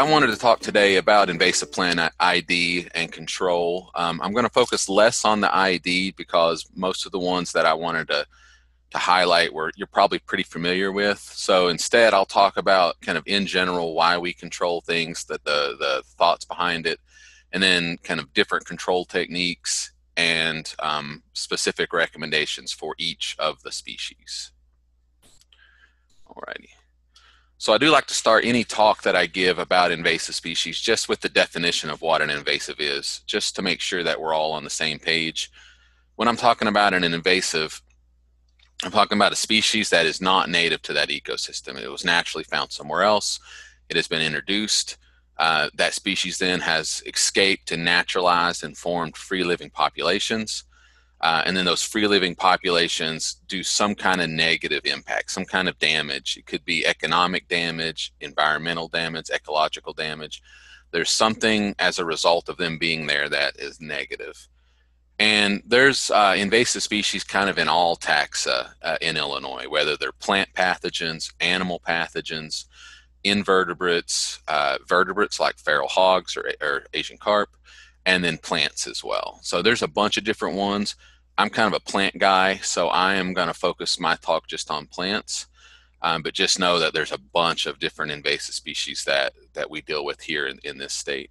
I wanted to talk today about invasive plant ID and control. Um, I'm going to focus less on the ID because most of the ones that I wanted to to highlight were you're probably pretty familiar with. So instead, I'll talk about kind of in general why we control things, that the the thoughts behind it, and then kind of different control techniques and um, specific recommendations for each of the species. Alrighty. So I do like to start any talk that I give about invasive species just with the definition of what an invasive is, just to make sure that we're all on the same page. When I'm talking about an invasive, I'm talking about a species that is not native to that ecosystem. It was naturally found somewhere else. It has been introduced. Uh, that species then has escaped and naturalized and formed free living populations. Uh, and then those free living populations do some kind of negative impact, some kind of damage. It could be economic damage, environmental damage, ecological damage. There's something as a result of them being there that is negative. And there's uh, invasive species kind of in all taxa uh, in Illinois, whether they're plant pathogens, animal pathogens, invertebrates, uh, vertebrates like feral hogs or, or Asian carp, and then plants as well. So there's a bunch of different ones. I'm kind of a plant guy, so I am going to focus my talk just on plants. Um, but just know that there's a bunch of different invasive species that that we deal with here in, in this state.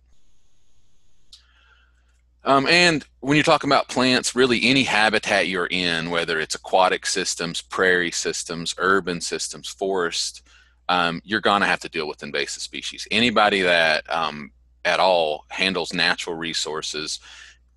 Um, and when you're talking about plants, really any habitat you're in, whether it's aquatic systems, prairie systems, urban systems, forest, um, you're going to have to deal with invasive species. Anybody that um, at all handles natural resources,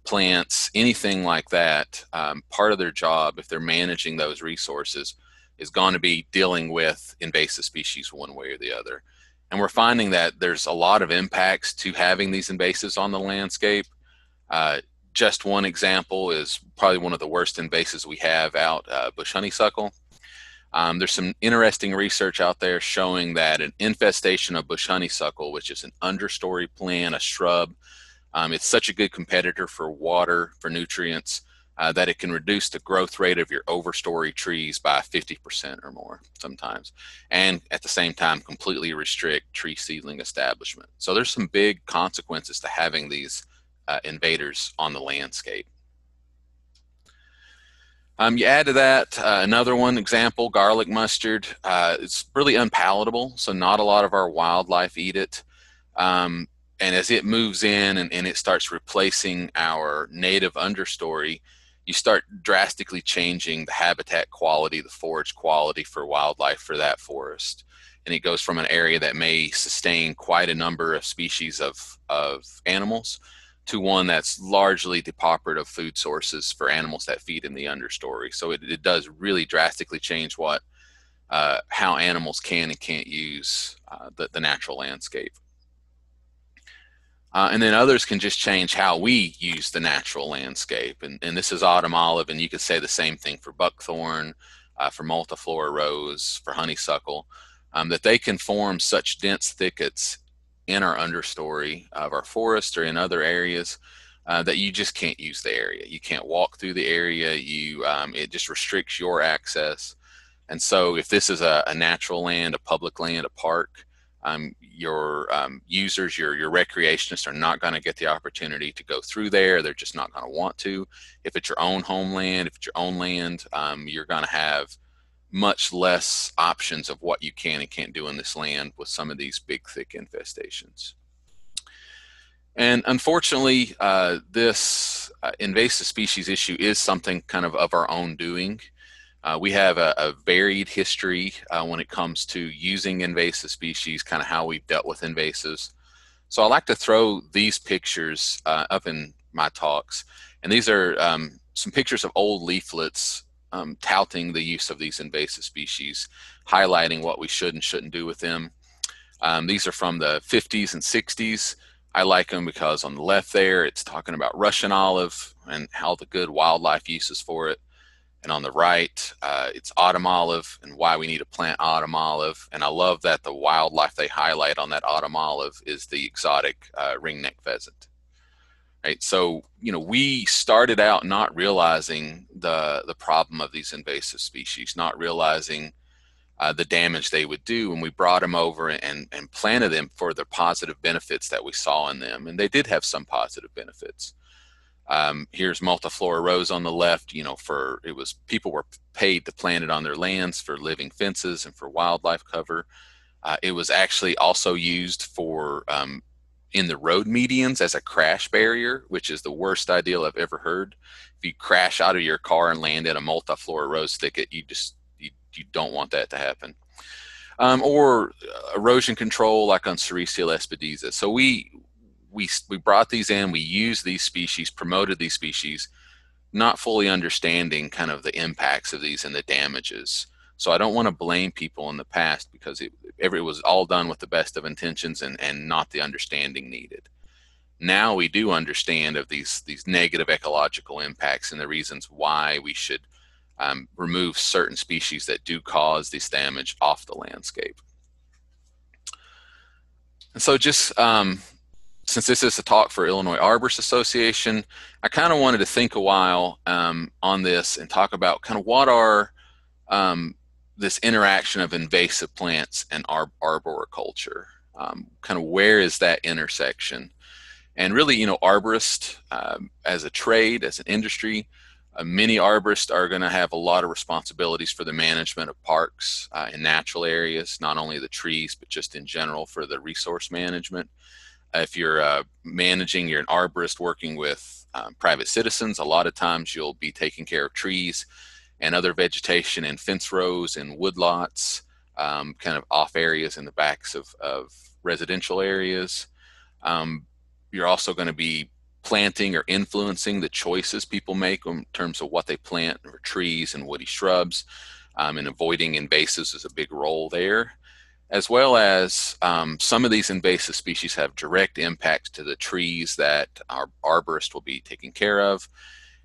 plants, anything like that, um, part of their job, if they're managing those resources, is going to be dealing with invasive species one way or the other. And we're finding that there's a lot of impacts to having these invasives on the landscape. Uh, just one example is probably one of the worst invasives we have out uh, bush honeysuckle. Um, there's some interesting research out there showing that an infestation of bush honeysuckle, which is an understory plant, a shrub, um, it's such a good competitor for water, for nutrients, uh, that it can reduce the growth rate of your overstory trees by 50% or more sometimes. And at the same time, completely restrict tree seedling establishment. So there's some big consequences to having these uh, invaders on the landscape. Um, you add to that uh, another one example, garlic mustard. Uh, it's really unpalatable, so not a lot of our wildlife eat it. Um, and as it moves in and, and it starts replacing our native understory, you start drastically changing the habitat quality, the forage quality for wildlife for that forest. And it goes from an area that may sustain quite a number of species of, of animals to one that's largely depauperate of food sources for animals that feed in the understory. So it, it does really drastically change what uh, how animals can and can't use uh, the, the natural landscape. Uh, and then others can just change how we use the natural landscape. And, and this is autumn olive, and you could say the same thing for buckthorn, uh, for multiflora rose, for honeysuckle, um, that they can form such dense thickets in our understory of our forest or in other areas uh, that you just can't use the area. You can't walk through the area. You um, it just restricts your access. And so, if this is a, a natural land, a public land, a park, um, your um, users, your your recreationists are not going to get the opportunity to go through there. They're just not going to want to. If it's your own homeland, if it's your own land, um, you're going to have much less options of what you can and can't do in this land with some of these big, thick infestations. And unfortunately, uh, this uh, invasive species issue is something kind of of our own doing. Uh, we have a, a varied history uh, when it comes to using invasive species, kind of how we've dealt with invasives. So I like to throw these pictures uh, up in my talks. And these are um, some pictures of old leaflets um, touting the use of these invasive species, highlighting what we should and shouldn't do with them. Um, these are from the 50s and 60s. I like them because on the left there, it's talking about Russian olive and how the good wildlife uses for it. And on the right, uh, it's autumn olive and why we need to plant autumn olive. And I love that the wildlife they highlight on that autumn olive is the exotic uh, ringneck pheasant right so you know we started out not realizing the the problem of these invasive species not realizing uh, the damage they would do, and we brought them over and, and planted them for the positive benefits that we saw in them, and they did have some positive benefits. Um, here's multiflora rose on the left. You know, for it was people were paid to plant it on their lands for living fences and for wildlife cover. Uh, it was actually also used for um, in the road medians as a crash barrier, which is the worst idea I've ever heard. If you crash out of your car and land in a multiflora rose thicket, you just you, you don't want that to happen. Um, or uh, erosion control like on Sericea lespedeza. So we we we brought these in, we used these species, promoted these species, not fully understanding kind of the impacts of these and the damages. So I don't want to blame people in the past because it, it was all done with the best of intentions and, and not the understanding needed. Now we do understand of these these negative ecological impacts and the reasons why we should um, remove certain species that do cause this damage off the landscape. And so just um, since this is a talk for Illinois Arborist Association, I kind of wanted to think a while um, on this and talk about kind of what are um, this interaction of invasive plants and arboriculture. Um, kind of where is that intersection? And really, you know, arborists um, as a trade, as an industry, uh, many arborists are going to have a lot of responsibilities for the management of parks uh, and natural areas, not only the trees, but just in general for the resource management. Uh, if you're uh, managing, you're an arborist working with um, private citizens, a lot of times you'll be taking care of trees and other vegetation and fence rows and woodlots, um, kind of off areas in the backs of, of residential areas. Um, you're also going to be planting or influencing the choices people make in terms of what they plant for trees and woody shrubs, um, and avoiding invasives is a big role there. As well as um, some of these invasive species have direct impacts to the trees that our arborist will be taking care of,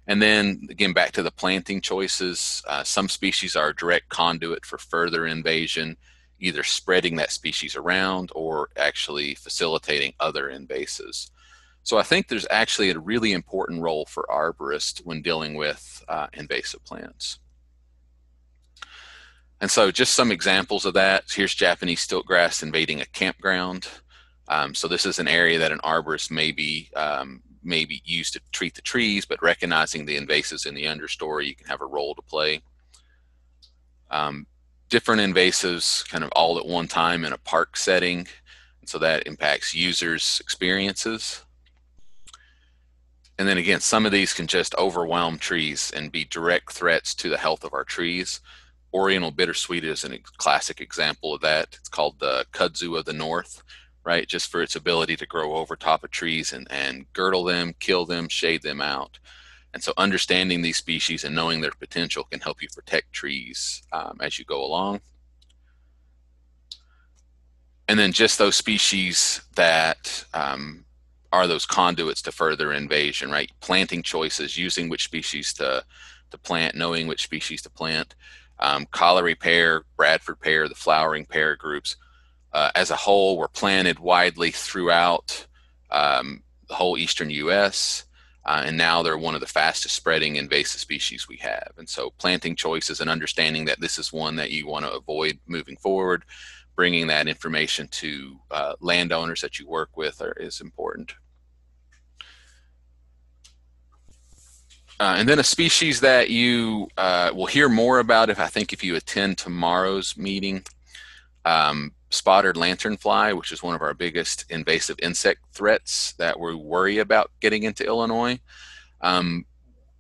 and then again, back to the planting choices, uh, some species are a direct conduit for further invasion, either spreading that species around or actually facilitating other invasives. So I think there's actually a really important role for arborists when dealing with uh, invasive plants. And so just some examples of that. Here's Japanese stiltgrass invading a campground. Um, so this is an area that an arborist may be um, maybe used to treat the trees, but recognizing the invasives in the understory, you can have a role to play. Um, different invasives kind of all at one time in a park setting. And so that impacts users' experiences. And then again, some of these can just overwhelm trees and be direct threats to the health of our trees. Oriental bittersweet is a classic example of that. It's called the kudzu of the north right? Just for its ability to grow over top of trees and, and girdle them, kill them, shade them out. And so understanding these species and knowing their potential can help you protect trees um, as you go along. And then just those species that um, are those conduits to further invasion, right? Planting choices, using which species to, to plant, knowing which species to plant. Um, Callery pear, Bradford pear, the flowering pear groups, uh, as a whole were planted widely throughout um, the whole eastern U.S. Uh, and now they're one of the fastest spreading invasive species we have. And so, planting choices and understanding that this is one that you want to avoid moving forward, bringing that information to uh, landowners that you work with are, is important. Uh, and then a species that you uh, will hear more about if I think if you attend tomorrow's meeting. Um, spotted lanternfly, which is one of our biggest invasive insect threats that we worry about getting into Illinois. Um,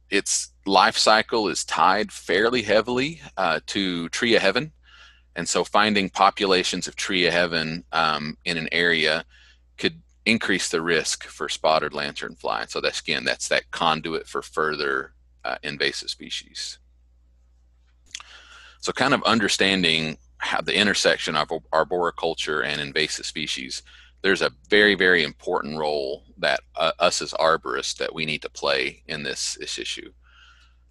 its life cycle is tied fairly heavily uh, to tree of heaven. And so finding populations of tree of heaven um, in an area could increase the risk for spotted lanternfly. So that's again, that's that conduit for further uh, invasive species. So kind of understanding how the intersection of arboriculture and invasive species, there's a very, very important role that uh, us as arborists that we need to play in this, this issue.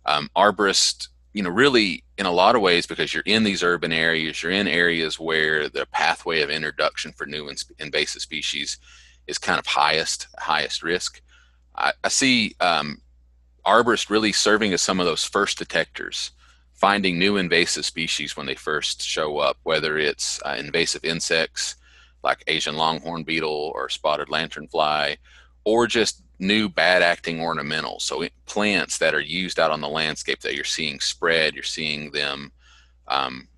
Um, arborists, you know, really in a lot of ways, because you're in these urban areas, you're in areas where the pathway of introduction for new invasive species is kind of highest, highest risk. I, I see um, arborists really serving as some of those first detectors finding new invasive species when they first show up, whether it's uh, invasive insects like Asian longhorn beetle or spotted lanternfly, or just new bad acting ornamentals. So plants that are used out on the landscape that you're seeing spread, you're seeing them um,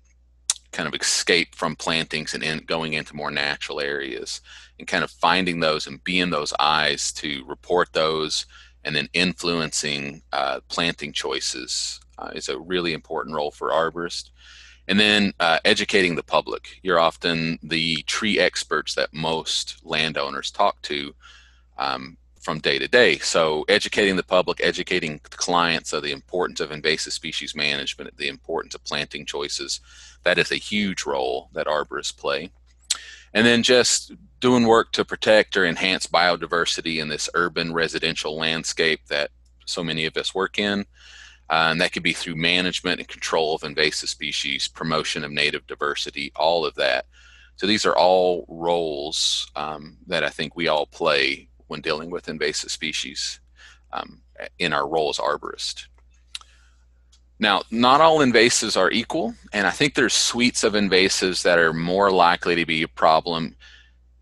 kind of escape from plantings and in, going into more natural areas and kind of finding those and being those eyes to report those and then influencing uh, planting choices uh, is a really important role for arborists. And then uh, educating the public. You're often the tree experts that most landowners talk to um, from day to day. So educating the public, educating clients of the importance of invasive species management, the importance of planting choices, that is a huge role that arborists play. And then just doing work to protect or enhance biodiversity in this urban residential landscape that so many of us work in. Uh, and that could be through management and control of invasive species, promotion of native diversity, all of that. So these are all roles um, that I think we all play when dealing with invasive species um, in our role as arborist. Now, not all invasives are equal, and I think there's suites of invasives that are more likely to be a problem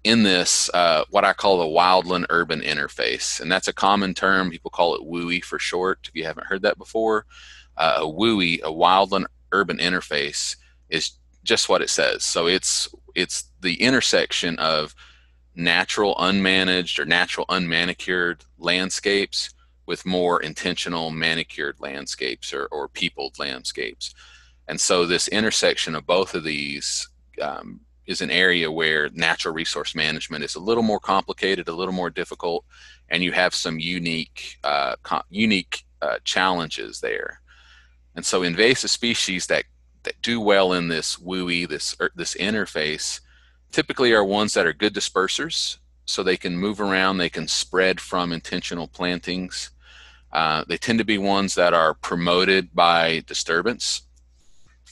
in this, uh, what I call the wildland urban interface. And that's a common term. People call it WUI for short, if you haven't heard that before. Uh, a WUI, a wildland urban interface, is just what it says. So it's it's the intersection of natural unmanaged or natural unmanicured landscapes with more intentional manicured landscapes or, or peopled landscapes. And so this intersection of both of these um, is an area where natural resource management is a little more complicated, a little more difficult, and you have some unique uh, unique uh, challenges there. And so invasive species that that do well in this WUI, this er, this interface, typically are ones that are good dispersers, so they can move around, they can spread from intentional plantings. Uh, they tend to be ones that are promoted by disturbance.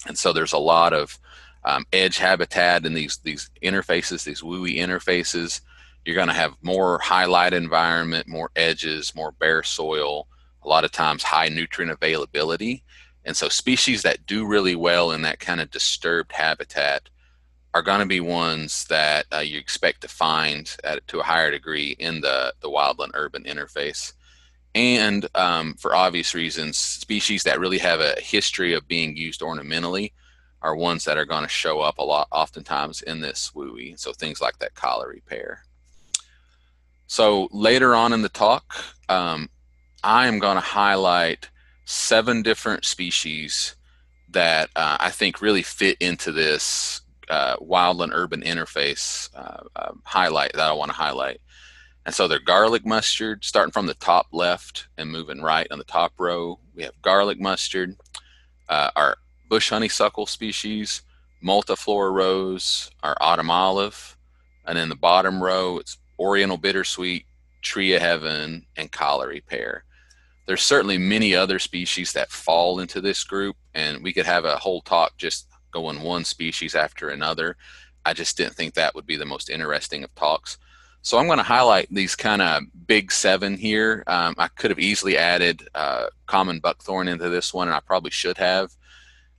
And so there's a lot of um, edge habitat and these, these interfaces, these WUI interfaces. You're going to have more highlight environment, more edges, more bare soil, a lot of times high nutrient availability. And so species that do really well in that kind of disturbed habitat are going to be ones that uh, you expect to find at, to a higher degree in the, the wildland urban interface and um, for obvious reasons, species that really have a history of being used ornamentally are ones that are going to show up a lot, oftentimes in this WUI. So things like that Callery pear. So later on in the talk, um, I am going to highlight seven different species that uh, I think really fit into this uh, wildland urban interface uh, uh highlight that I want to highlight. And so they're garlic mustard, starting from the top left and moving right on the top row. We have garlic mustard, uh, our bush honeysuckle species, multiflora rose, our autumn olive, and in the bottom row it's oriental bittersweet, tree of heaven, and Callery pear. There's certainly many other species that fall into this group, and we could have a whole talk just going one species after another. I just didn't think that would be the most interesting of talks. So I'm going to highlight these kind of big seven here. Um, I could have easily added uh, common buckthorn into this one, and I probably should have.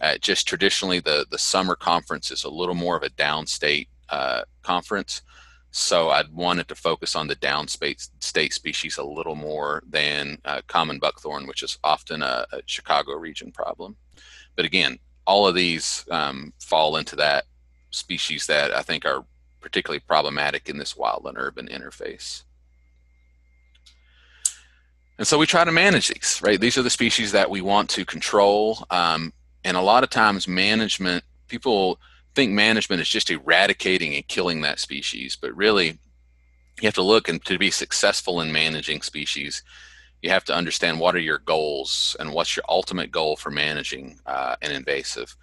Uh, just traditionally, the, the summer conference is a little more of a downstate uh, conference. So I wanted to focus on the downstate state species a little more than uh, common buckthorn, which is often a, a, Chicago region problem. But again, all of these um, fall into that species that I think are particularly problematic in this wildland urban interface. And so we try to manage these, right? These are the species that we want to control. Um, and a lot of times management, people think management is just eradicating and killing that species, but really you have to look and to be successful in managing species, you have to understand what are your goals and what's your ultimate goal for managing uh, an invasive.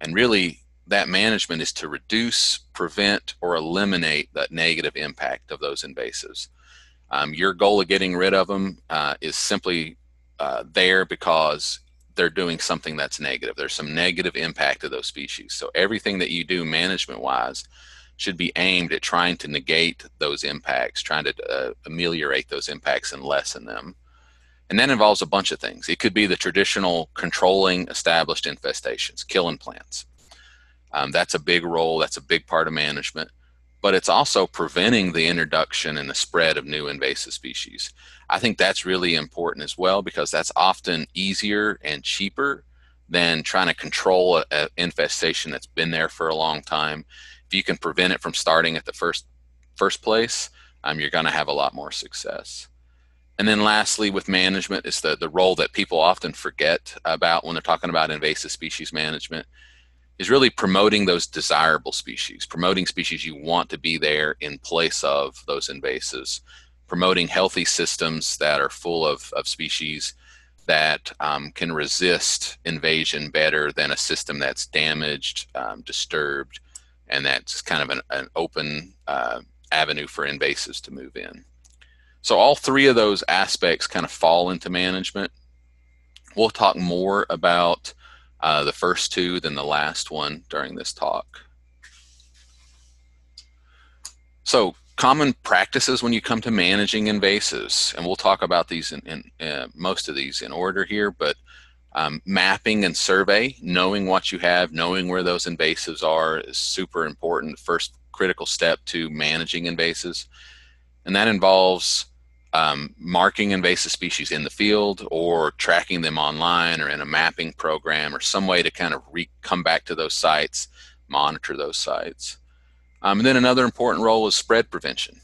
And really that management is to reduce, prevent, or eliminate that negative impact of those invasives. Um, your goal of getting rid of them uh, is simply uh, there because they're doing something that's negative. There's some negative impact of those species. So everything that you do management wise should be aimed at trying to negate those impacts, trying to uh, ameliorate those impacts and lessen them. And that involves a bunch of things. It could be the traditional controlling established infestations, killing plants. Um, that's a big role, that's a big part of management. But it's also preventing the introduction and the spread of new invasive species. I think that's really important as well because that's often easier and cheaper than trying to control an infestation that's been there for a long time. If you can prevent it from starting at the first first place, um, you're going to have a lot more success. And then lastly, with management is the, the role that people often forget about when they're talking about invasive species management is really promoting those desirable species, promoting species you want to be there in place of those invasives, promoting healthy systems that are full of, of species that um, can resist invasion better than a system that's damaged, um, disturbed, and that's kind of an, an open uh, avenue for invasives to move in. So all three of those aspects kind of fall into management. We'll talk more about uh, the first two than the last one during this talk. So common practices when you come to managing invasives, and we'll talk about these in, in uh, most of these in order here, but um, mapping and survey, knowing what you have, knowing where those invasives are is super important. First critical step to managing invasives. And that involves um, marking invasive species in the field or tracking them online or in a mapping program or some way to kind of re- come back to those sites, monitor those sites. Um, and then another important role is spread prevention.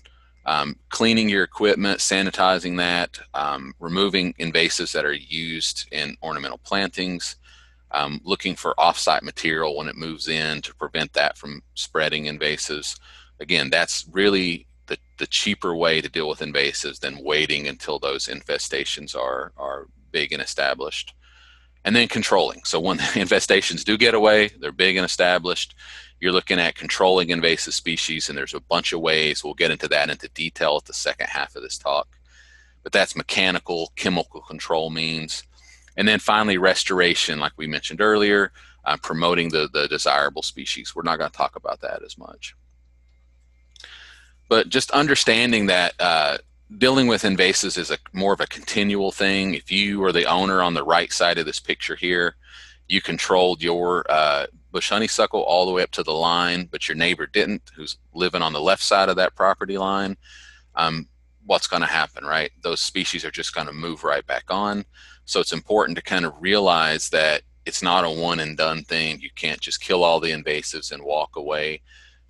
Um, cleaning your equipment, sanitizing that, um, removing invasives that are used in ornamental plantings, um, looking for offsite material when it moves in to prevent that from spreading invasives. Again, that's really the, the cheaper way to deal with invasives than waiting until those infestations are, are big and established. And then controlling. So when the infestations do get away, they're big and established. You're looking at controlling invasive species, and there's a bunch of ways. We'll get into that into detail at the second half of this talk. But that's mechanical, chemical control means. And then finally, restoration, like we mentioned earlier, uh, promoting the, the desirable species. We're not going to talk about that as much but just understanding that uh, dealing with invasives is a more of a continual thing. If you are the owner on the right side of this picture here, you controlled your uh, bush honeysuckle all the way up to the line, but your neighbor didn't, who's living on the left side of that property line. Um, what's going to happen, right? Those species are just going to move right back on. So it's important to kind of realize that it's not a one and done thing. You can't just kill all the invasives and walk away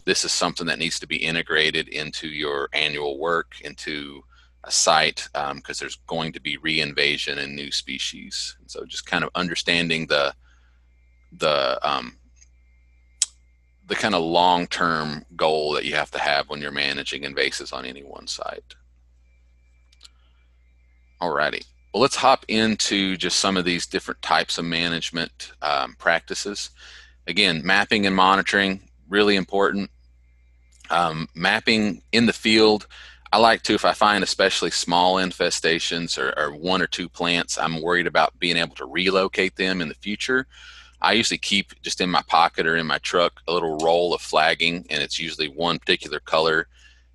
this is something that needs to be integrated into your annual work, into a site, because um, there's going to be reinvasion and new species. So just kind of understanding the the um, the kind of long-term goal that you have to have when you're managing invasives on any one site. Alrighty, well let's hop into just some of these different types of management um, practices. Again, mapping and monitoring, really important. Um, mapping in the field, I like to, if I find especially small infestations or, or, one or two plants, I'm worried about being able to relocate them in the future. I usually keep just in my pocket or in my truck a little roll of flagging, and it's usually one particular color.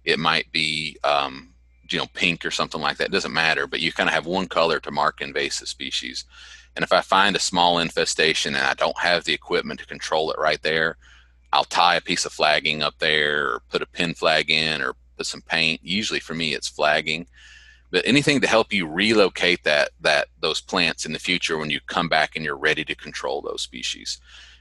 It might be, um, you know, pink or something like that. It doesn't matter, but you kind of have one color to mark invasive species. And if I find a small infestation and I don't have the equipment to control it right there, I'll tie a piece of flagging up there or put a pin flag in or put some paint. Usually for me it's flagging. But anything to help you relocate that that those plants in the future when you come back and you're ready to control those species.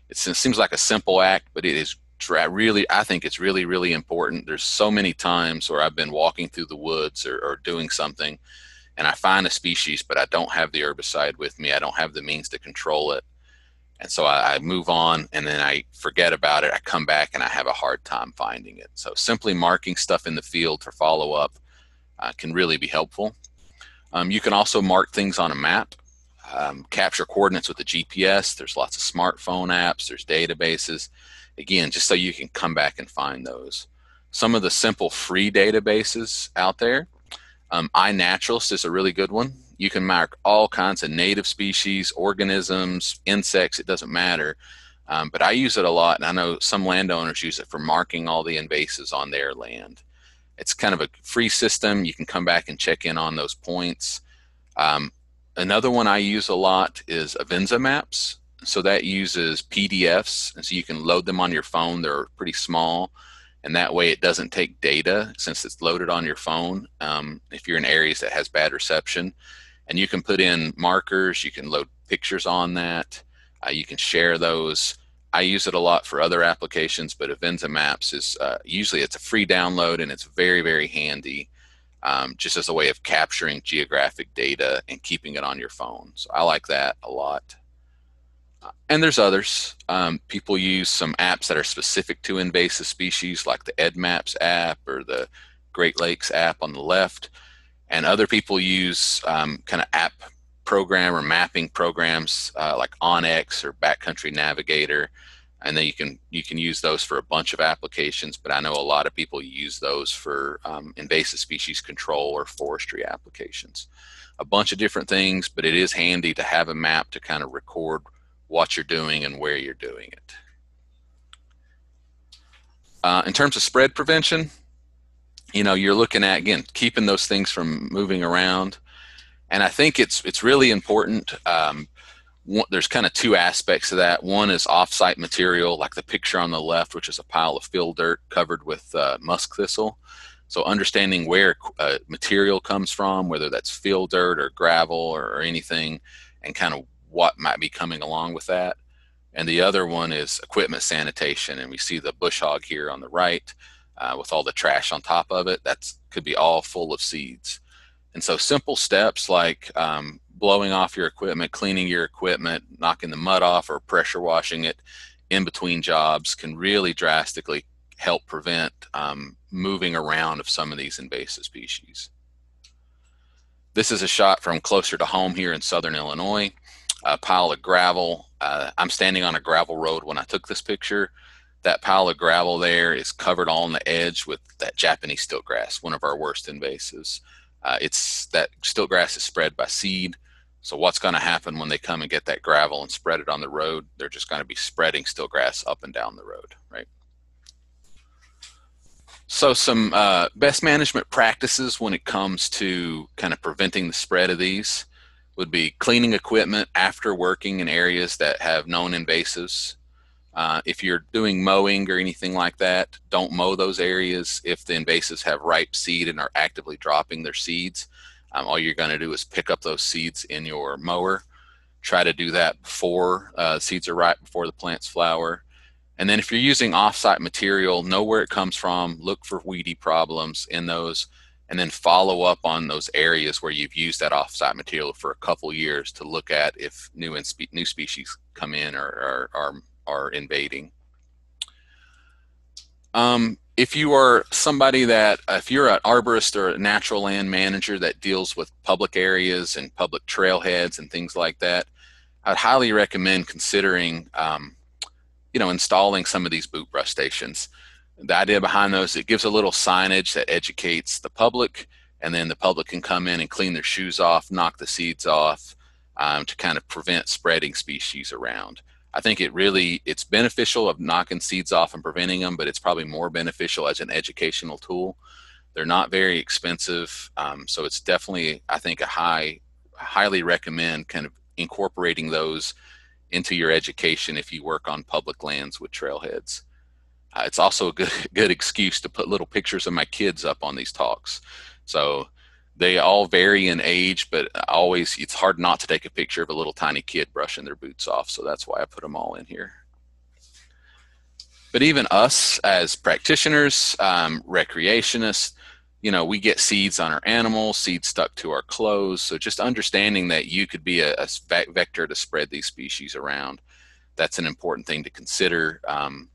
It seems like a simple act, but it is really I think it's really really important. There's so many times where I've been walking through the woods or, or doing something and I find a species, but I don't have the herbicide with me. I don't have the means to control it and so I, I, move on and then I forget about it. I come back and I have a hard time finding it. So simply marking stuff in the field for follow up uh, can really be helpful. Um, you can also mark things on a map, um, capture coordinates with the GPS. There's lots of smartphone apps, there's databases. Again, just so you can come back and find those. Some of the simple free databases out there. Um, iNaturalist is a really good one you can mark all kinds of native species, organisms, insects, it doesn't matter. Um, but I use it a lot, and I know some landowners use it for marking all the invasives on their land. It's kind of a free system. You can come back and check in on those points. Um, another one I use a lot is Avenza Maps. So that uses PDFs, and so you can load them on your phone. They're pretty small, and that way it doesn't take data since it's loaded on your phone. Um, if you're in areas that has bad reception, and you can put in markers, you can load pictures on that, uh, you can share those. I use it a lot for other applications, but Avenza Maps is uh, usually it's a free download and it's very very handy um, just as a way of capturing geographic data and keeping it on your phone. So I like that a lot. Uh, and there's others. Um, people use some apps that are specific to invasive species, like the EDDMaps app or the Great Lakes app on the left. And other people use um, kind of app program or mapping programs uh, like OnX or Backcountry Navigator and then you can you can use those for a bunch of applications but i know a lot of people use those for um, invasive species control or forestry applications. A bunch of different things but it is handy to have a map to kind of record what you're doing and where you're doing it. Uh, in terms of spread prevention you know you're looking at again keeping those things from moving around and i think it's it's really important um, one, there's kind of two aspects of that. One is offsite material, like the picture on the left, which is a pile of fill dirt covered with uh, musk thistle. So understanding where uh, material comes from, whether that's fill dirt or gravel or, or, anything, and kind of what might be coming along with that. And the other one is equipment sanitation, and we see the bush hog here on the right uh, with all the trash on top of it. That could be all full of seeds. And so simple steps like um, blowing off your equipment, cleaning your equipment, knocking the mud off, or pressure washing it in between jobs can really drastically help prevent um, moving around of some of these invasive species. This is a shot from closer to home here in southern Illinois. A pile of gravel. Uh, I'm standing on a gravel road when I took this picture. That pile of gravel there is covered on the edge with that Japanese stiltgrass, one of our worst invasives. Uh, it's that stiltgrass is spread by seed. So what's going to happen when they come and get that gravel and spread it on the road? They're just going to be spreading stiltgrass up and down the road, right? So some uh, best management practices when it comes to kind of preventing the spread of these would be cleaning equipment after working in areas that have known invasives. Uh, if you're doing mowing or anything like that, don't mow those areas if the invasives have ripe seed and are actively dropping their seeds um, all you're going to do is pick up those seeds in your mower. Try to do that before uh, seeds are ripe, before the plants flower. And then if you're using offsite material, know where it comes from, look for weedy problems in those, and then follow up on those areas where you've used that offsite material for a couple years to look at if new and new species come in or are, are, invading. Um, if you are somebody that, if you're an arborist or a natural land manager that deals with public areas and public trailheads and things like that, I'd highly recommend considering, um, you know, installing some of these boot brush stations. The idea behind those, it gives a little signage that educates the public, and then the public can come in and clean their shoes off, knock the seeds off, um, to kind of prevent spreading species around. I think it really it's beneficial of knocking seeds off and preventing them, but it's probably more beneficial as an educational tool. They're not very expensive, um, so it's definitely I think a high highly recommend kind of incorporating those into your education if you work on public lands with trailheads. Uh, it's also a good good excuse to put little pictures of my kids up on these talks. So they all vary in age, but always it's hard not to take a picture of a little tiny kid brushing their boots off. So that's why I put them all in here. But even us as practitioners, um, recreationists, you know, we get seeds on our animals, seeds stuck to our clothes. So just understanding that you could be a, a vector to spread these species around, that's an important thing to consider. Um,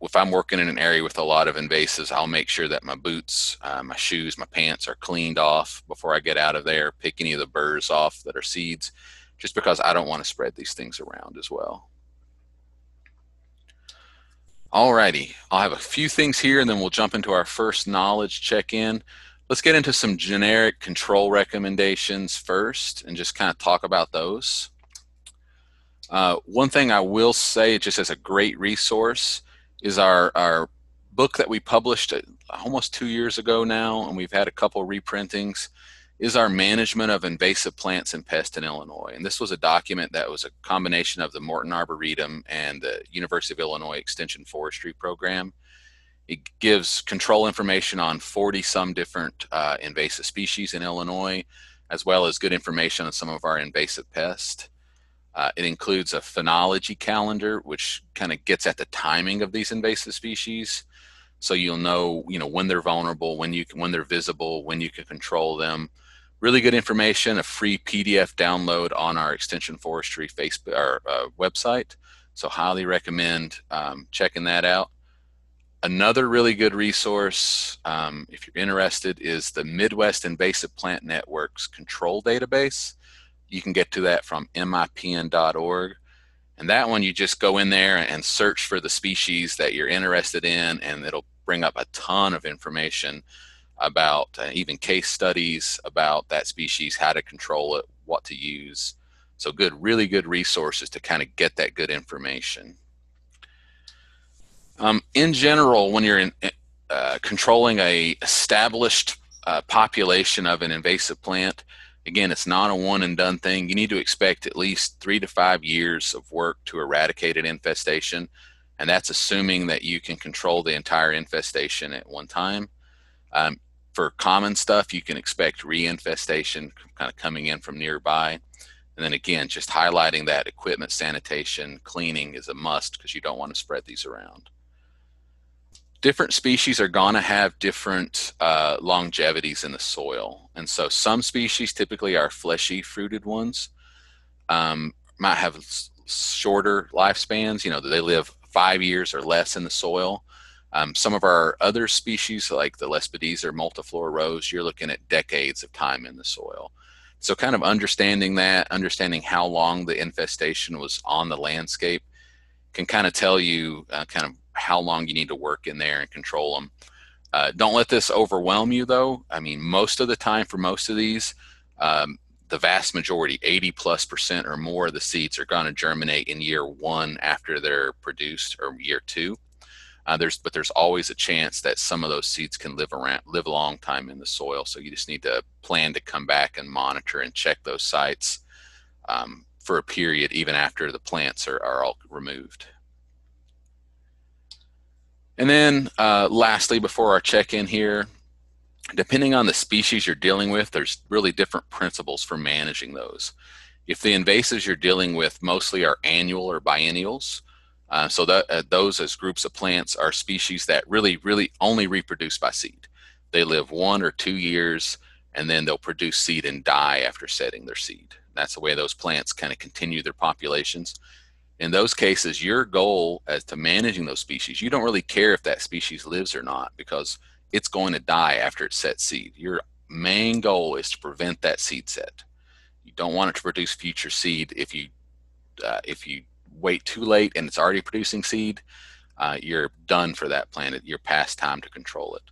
if I'm working in an area with a lot of invasives, I'll make sure that my boots, uh, my shoes, my pants are cleaned off before I get out of there. Pick any of the burrs off that are seeds, just because I don't want to spread these things around as well. Alrighty, I'll have a few things here and then we'll jump into our first knowledge check-in. Let's get into some generic control recommendations first and just kind of talk about those. Uh, one thing I will say, just as a great resource, is our, our book that we published uh, almost two years ago now, and we've had a couple reprintings. is our management of invasive plants and pests in Illinois. And this was a document that was a combination of the Morton Arboretum and the University of Illinois Extension Forestry Program. It gives control information on 40 some different uh, invasive species in Illinois, as well as good information on some of our invasive pests. Uh, it includes a phenology calendar, which kind of gets at the timing of these invasive species. So you'll know, you know, when they're vulnerable, when you when they're visible, when you can control them. Really good information, a free PDF download on our Extension Forestry Facebook uh, website. So highly recommend um, checking that out. Another really good resource, um, if you're interested, is the Midwest Invasive Plant Network's control database you can get to that from mipn.org. And that one, you just go in there and search for the species that you're interested in, and it'll bring up a ton of information about uh, even case studies about that species, how to control it, what to use. So, good, really good resources to kind of get that good information. Um, in general, when you're in, uh, controlling a established uh, population of an invasive plant, Again, it's not a one and done thing. You need to expect at least three to five years of work to eradicate an infestation. And that's assuming that you can control the entire infestation at one time. Um, for common stuff, you can expect reinfestation kind of coming in from nearby. And then again, just highlighting that equipment sanitation, cleaning is a must because you don't want to spread these around different species are going to have different uh, longevities in the soil. And so some species, typically are fleshy fruited ones, um, might have shorter lifespans. You know, they live five years or less in the soil. Um, some of our other species, like the Lespedeza or multiflora rose, you're looking at decades of time in the soil. So, kind of understanding that, understanding how long the infestation was on the landscape, can kind of tell you uh, kind of how long you need to work in there and control them. Uh, don't let this overwhelm you, though. I mean, most of the time for most of these, um, the vast majority, 80 plus percent or more of the seeds are going to germinate in year one after they're produced or year two. Uh, there's, but there's always a chance that some of those seeds can live around, live a long time in the soil. So you just need to plan to come back and monitor and check those sites um, for a period, even after the plants are, are all removed. And then uh, lastly, before our check-in here, depending on the species you're dealing with, there's really different principles for managing those. If the invasives you're dealing with mostly are annual or biennials, uh, so that, uh, those as groups of plants are species that really, really only reproduce by seed. They live one or two years and then they'll produce seed and die after setting their seed. That's the way those plants kind of continue their populations in those cases, your goal as to managing those species, you don't really care if that species lives or not because it's going to die after it sets seed. Your main goal is to prevent that seed set. You don't want it to produce future seed. If you uh, if you wait too late and it's already producing seed, uh, you're done for that plant. You're past time to control it.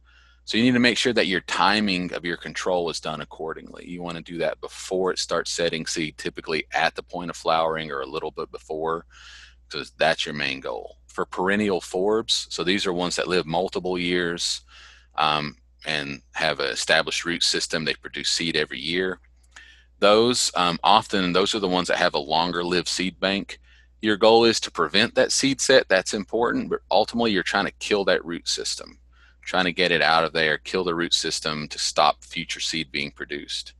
So you need to make sure that your timing of your control is done accordingly. You want to do that before it starts setting seed, typically at the point of flowering or a little bit before, because that's your main goal. For perennial forbs, so these are ones that live multiple years um, and have an established root system. They produce seed every year. Those um, often those are the ones that have a longer lived seed bank. Your goal is to prevent that seed set. That's important, but ultimately you're trying to kill that root system trying to get it out of there, kill the root system to stop future seed being produced.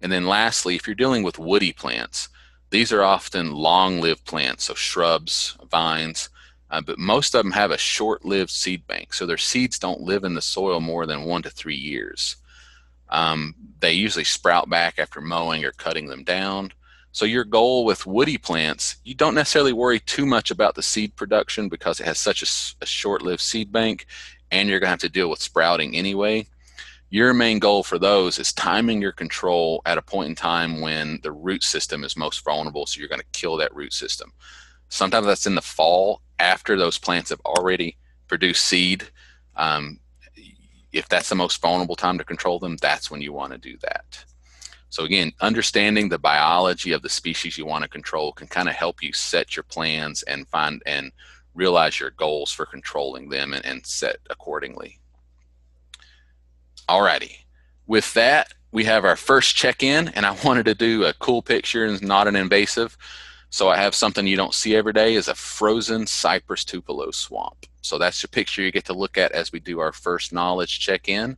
And then lastly, if you're dealing with woody plants, these are often long-lived plants, so shrubs, vines, uh, but most of them have a short-lived seed bank, so their seeds don't live in the soil more than one to three years. Um, they usually sprout back after mowing or cutting them down. So your goal with woody plants, you don't necessarily worry too much about the seed production because it has such a, a short-lived seed bank and you're going to have to deal with sprouting anyway. Your main goal for those is timing your control at a point in time when the root system is most vulnerable. So you're going to kill that root system. Sometimes that's in the fall after those plants have already produced seed. Um, if that's the most vulnerable time to control them, that's when you want to do that. So again, understanding the biology of the species you want to control can kind of help you set your plans and find and realize your goals for controlling them and, and set accordingly. Alrighty. With that, we have our first check-in, and I wanted to do a cool picture and not an invasive. So I have something you don't see every day is a frozen cypress tupelo swamp. So that's the picture you get to look at as we do our first knowledge check-in.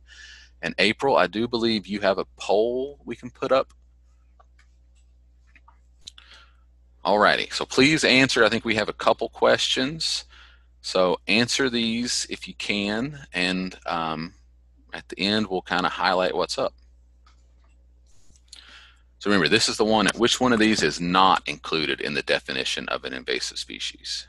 And April, I do believe you have a poll we can put up. Alrighty, so please answer. I think we have a couple questions. So answer these if you can, and um, at the end we'll kind of highlight what's up. So remember, this is the one, which one of these is not included in the definition of an invasive species?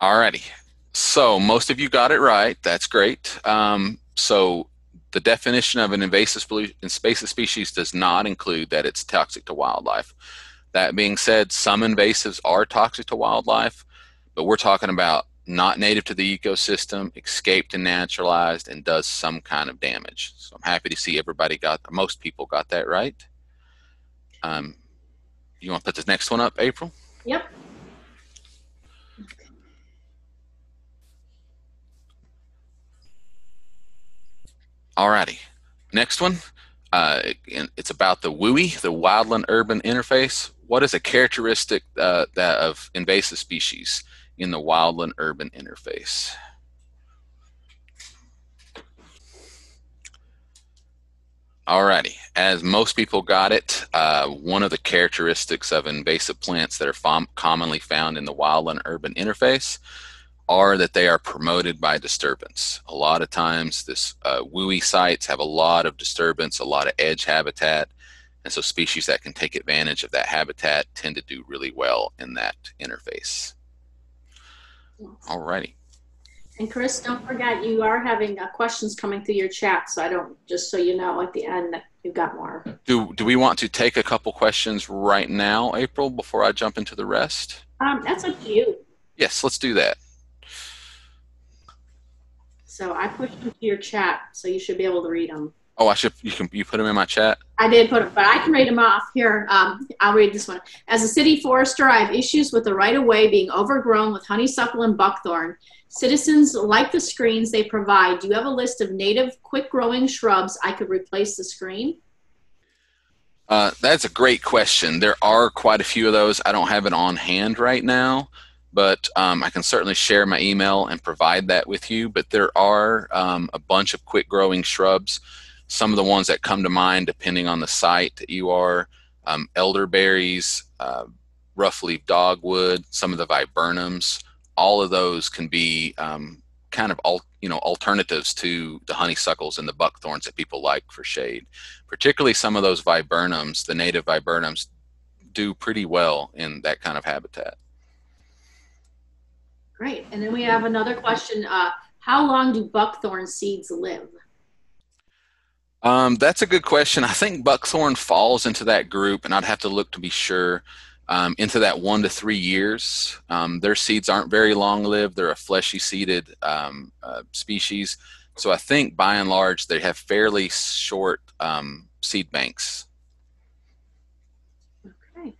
Alrighty, so most of you got it right. That's great. Um, so the definition of an invasive, invasive species does not include that it's toxic to wildlife. That being said, some invasives are toxic to wildlife, but we're talking about not native to the ecosystem, escaped and naturalized, and does some kind of damage. So I'm happy to see everybody got, most people got that right. Um, you want to put the next one up, April? Yep. Alrighty, next one. Uh, it's about the WUI, the wildland urban interface. What is a characteristic uh, that of invasive species? in the wildland urban interface. Alrighty, as most people got it, uh, one of the characteristics of invasive plants that are commonly found in the wildland urban interface are that they are promoted by disturbance. A lot of times this uh, WUI sites have a lot of disturbance, a lot of edge habitat, and so species that can take advantage of that habitat tend to do really well in that interface. All righty. And Chris, don't forget you are having uh, questions coming through your chat, so I don't just so you know at the end that you've got more. Do Do we want to take a couple questions right now, April, before I jump into the rest? Um, that's up to you. Yes, let's do that. So I pushed them to your chat, so you should be able to read them. Oh, I should. You can. You put them in my chat. I did put them, but I can read them off here. Um, I'll read this one. As a city forester, I have issues with the right of way being overgrown with honeysuckle and buckthorn. Citizens like the screens they provide. Do you have a list of native, quick growing shrubs I could replace the screen? Uh, that's a great question. There are quite a few of those. I don't have it on hand right now, but um, I can certainly share my email and provide that with you. But there are um, a bunch of quick growing shrubs some of the ones that come to mind, depending on the site that you are, um, elderberries, uh, roughleaf dogwood, some of the viburnums, all of those can be um, kind of all you know alternatives to the honeysuckles and the buckthorns that people like for shade. Particularly some of those viburnums, the native viburnums, do pretty well in that kind of habitat. Great, and then we have another question: uh, How long do buckthorn seeds live? Um, that's a good question. I think buckthorn falls into that group, and I'd have to look to be sure. Um, into that one to three years. Um, their seeds aren't very long lived. They're a fleshy seeded um, uh, species. So I think by and large they have fairly short um, seed banks. Okay.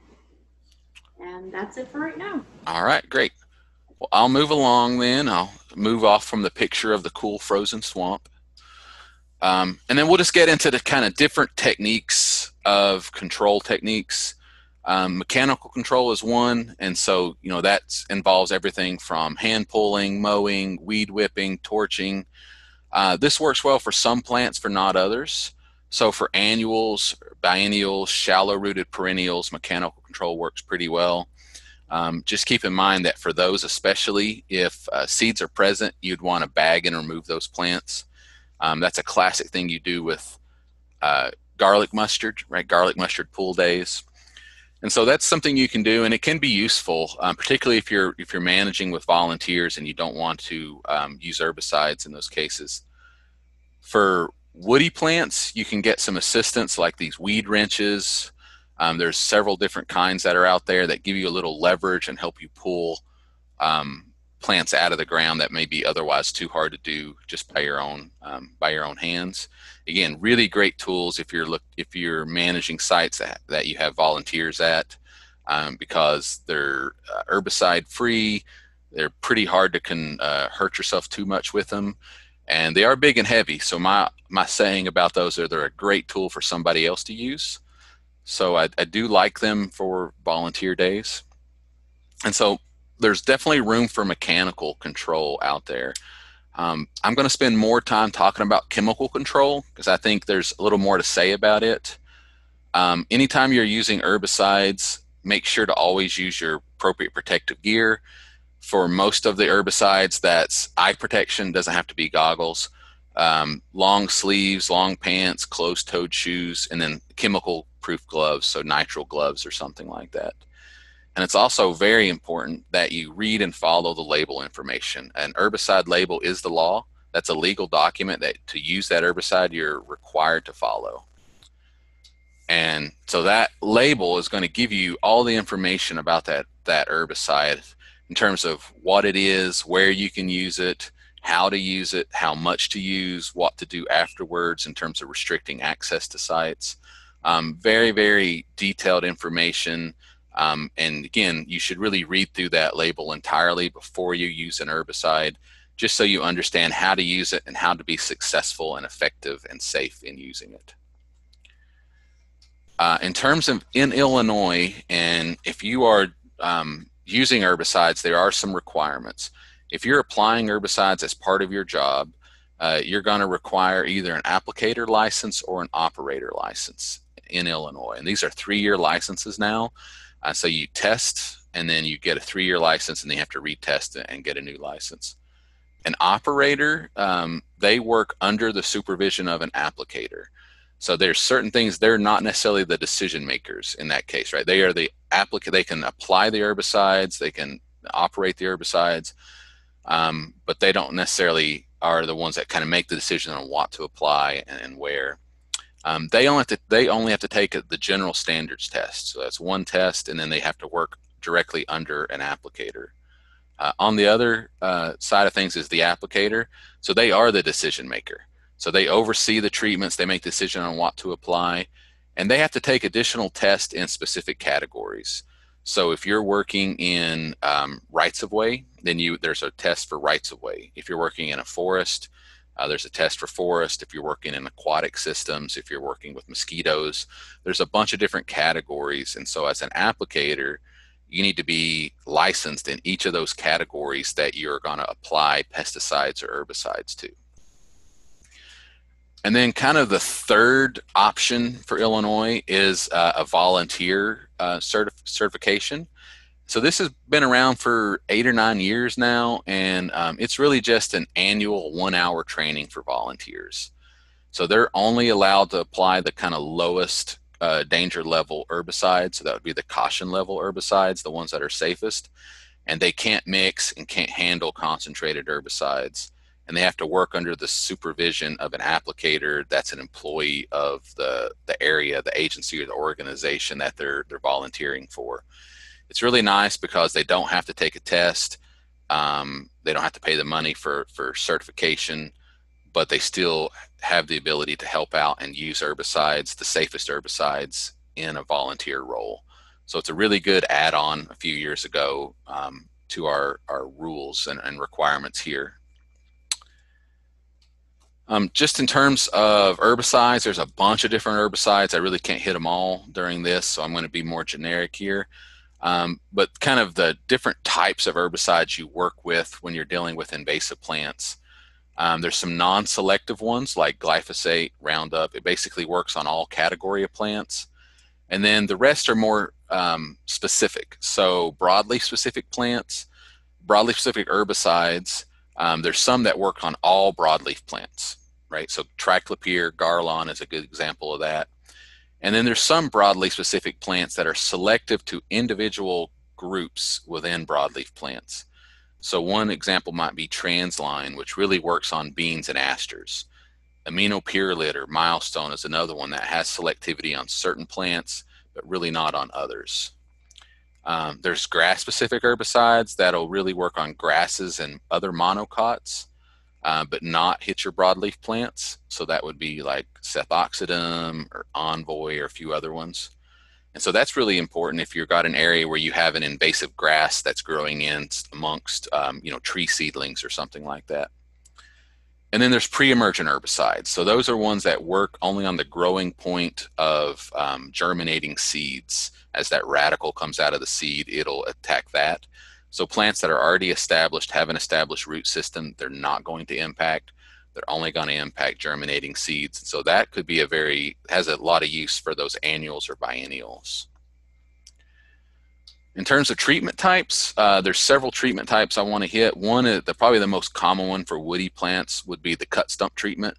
And that's it for right now. All right, great. Well, I'll move along then. I'll move off from the picture of the cool frozen swamp. Um, and then we'll just get into the kind of different techniques of control techniques. Um, mechanical control is one, and so you know that involves everything from hand pulling, mowing, weed whipping, torching. Uh, this works well for some plants, for not others. So for annuals, biennials, shallow-rooted perennials, mechanical control works pretty well. Um, just keep in mind that for those, especially if uh, seeds are present, you'd want to bag and remove those plants. Um, that's a classic thing you do with uh, garlic mustard, right? Garlic mustard pool days. And so that's something you can do, and it can be useful, um, particularly if you're if you're managing with volunteers and you don't want to um, use herbicides in those cases. For woody plants, you can get some assistance like these weed wrenches. Um, there's several different kinds that are out there that give you a little leverage and help you pull um, plants out of the ground that may be otherwise too hard to do just by your own um, by your own hands. Again, really great tools if you're look if you're managing sites that, that you have volunteers at um, because they're uh, herbicide free. They're pretty hard to can uh, hurt yourself too much with them, and they are big and heavy. So my my saying about those are they're a great tool for somebody else to use. So I, I do like them for volunteer days. And so there's definitely room for mechanical control out there. Um, I'm going to spend more time talking about chemical control because I think there's a little more to say about it. Um, anytime you're using herbicides, make sure to always use your appropriate protective gear. For most of the herbicides, that's eye protection, doesn't have to be goggles. Um, long sleeves, long pants, closed toed shoes, and then chemical proof gloves, so nitrile gloves or something like that. And it's also very important that you read and follow the label information. An herbicide label is the law. That's a legal document that to use that herbicide, you're required to follow. And so that label is going to give you all the information about that, that herbicide in terms of what it is, where you can use it, how to use it, how much to use, what to do afterwards in terms of restricting access to sites. Um, very, very detailed information um, and again, you should really read through that label entirely before you use an herbicide, just so you understand how to use it and how to be successful and effective and safe in using it. Uh, in terms of in Illinois, and if you are um, using herbicides, there are some requirements. If you're applying herbicides as part of your job, uh, you're going to require either an applicator license or an operator license in Illinois. And these are three year licenses now. Uh, so you test and then you get a three year license and then you have to retest it and get a new license. An operator, um, they work under the supervision of an applicator. So there's certain things they're not necessarily the decision makers in that case, right? They are the applicant. They can apply the herbicides, they can operate the herbicides, um, but they don't necessarily are the ones that kind of make the decision on what to apply and, and where. Um, they only have to they only have to take the general standards test. So that's one test, and then they have to work directly under an applicator. Uh, on the other uh, side of things is the applicator. So they are the decision maker. So they oversee the treatments. They make decision on what to apply, and they have to take additional tests in specific categories. So if you're working in um, rights of way, then you there's a test for rights of way. If you're working in a forest, uh, there's a test for forest if you're working in aquatic systems, if you're working with mosquitoes. There's a bunch of different categories. And so, as an applicator, you need to be licensed in each of those categories that you're going to apply pesticides or herbicides to. And then, kind of the third option for Illinois is uh, a volunteer uh, certif- certification. So this has been around for eight or nine years now, and um, it's really just an annual one-hour training for volunteers. So they're only allowed to apply the kind of lowest uh, danger level herbicides. So that would be the caution level herbicides, the ones that are safest. And they can't mix and can't handle concentrated herbicides. And they have to work under the supervision of an applicator that's an employee of the, the area, the agency, or the organization that they're, they're volunteering for it's really nice because they don't have to take a test. Um, they don't have to pay the money for, for certification, but they still have the ability to help out and use herbicides, the safest herbicides, in a volunteer role. So it's a really good add on a few years ago um, to our, our rules and, and requirements here. Um, just in terms of herbicides, there's a bunch of different herbicides. I really can't hit them all during this, so I'm going to be more generic here. Um, but kind of the different types of herbicides you work with when you're dealing with invasive plants. Um, there's some non-selective ones like glyphosate, Roundup. It basically works on all category of plants. And then the rest are more um, specific. So broadly specific plants, broadly specific herbicides. Um, there's some that work on all broadleaf plants, right? So triclopyr, Garlon is a good example of that. And then there's some broadleaf specific plants that are selective to individual groups within broadleaf plants. So one example might be Transline, which really works on beans and asters. Aminopyralid or Milestone is another one that has selectivity on certain plants, but really not on others. Um, there's grass-specific herbicides that'll really work on grasses and other monocots uh, but not hit your broadleaf plants. So that would be like Sethoxydim or Envoy or a few other ones. And so that's really important if you've got an area where you have an invasive grass that's growing in amongst, um, you know, tree seedlings or something like that. and then there's pre-emergent herbicides. So those are ones that work only on the growing point of um, germinating seeds. As that radicle comes out of the seed, it'll attack that. So plants that are already established, have an established root system, they're not going to impact. They're only going to impact germinating seeds. And so that could be a very, has a lot of use for those annuals or biennials. In terms of treatment types, uh, there's several treatment types I want to hit. One, is the, probably the most common one for woody plants would be the cut stump treatment.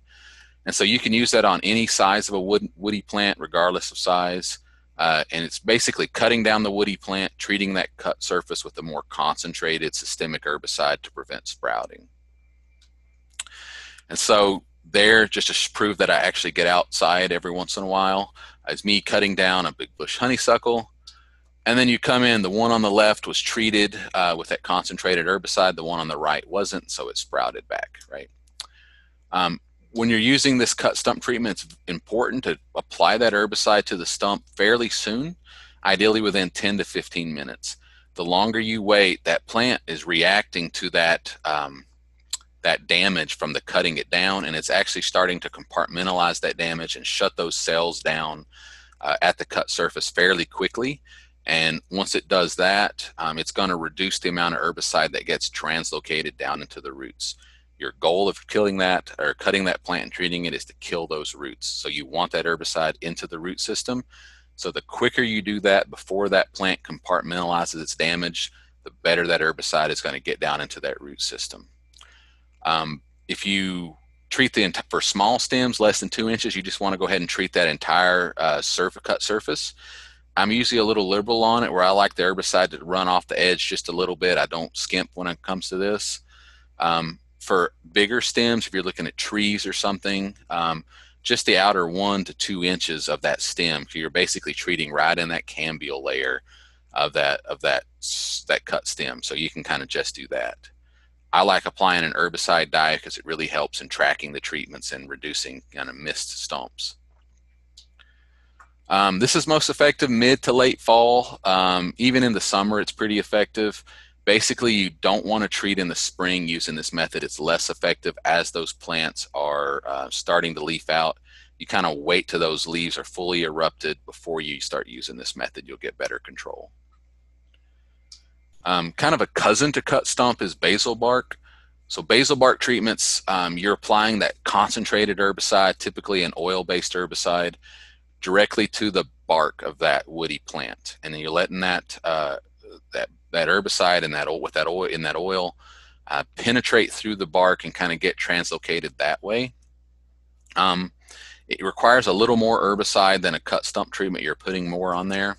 And so you can use that on any size of a wood, woody plant, regardless of size. Uh, and it's basically cutting down the woody plant, treating that cut surface with a more concentrated systemic herbicide to prevent sprouting. And so there, just to prove that I actually get outside every once in a while, is me cutting down a big bush honeysuckle. And then you come in, the one on the left was treated uh, with that concentrated herbicide, the one on the right wasn't, so it sprouted back, right? Um, when you're using this cut stump treatment, it's important to apply that herbicide to the stump fairly soon, ideally within 10 to 15 minutes. The longer you wait, that plant is reacting to that um, that damage from the cutting it down, and it's actually starting to compartmentalize that damage and shut those cells down uh, at the cut surface fairly quickly. And once it does that, um, it's going to reduce the amount of herbicide that gets translocated down into the roots. Your goal of killing that or cutting that plant and treating it is to kill those roots. So you want that herbicide into the root system. So the quicker you do that before that plant compartmentalizes its damage, the better that herbicide is going to get down into that root system. Um, if you treat the for small stems less than two inches, you just want to go ahead and treat that entire uh, surface cut surface. I'm usually a little liberal on it where I like the herbicide to run off the edge just a little bit. I don't skimp when it comes to this. Um, for bigger stems, if you're looking at trees or something, um, just the outer one to two inches of that stem, you're basically treating right in that cambial layer of that of that that cut stem. So you can kind of just do that. I like applying an herbicide dye because it really helps in tracking the treatments and reducing kind of missed stumps. Um, this is most effective mid to late fall. Um, even in the summer, it's pretty effective. Basically, you don't want to treat in the spring using this method. It's less effective as those plants are uh, starting to leaf out. You kind of wait till those leaves are fully erupted before you start using this method. You'll get better control. Um, kind of a cousin to cut stump is basal bark. So basal bark treatments, um, you're applying that concentrated herbicide, typically an oil-based herbicide, directly to the bark of that woody plant, and then you're letting that uh, that herbicide and that oil with that oil in that oil uh, penetrate through the bark and kind of get translocated that way. Um, it requires a little more herbicide than a cut stump treatment. You're putting more on there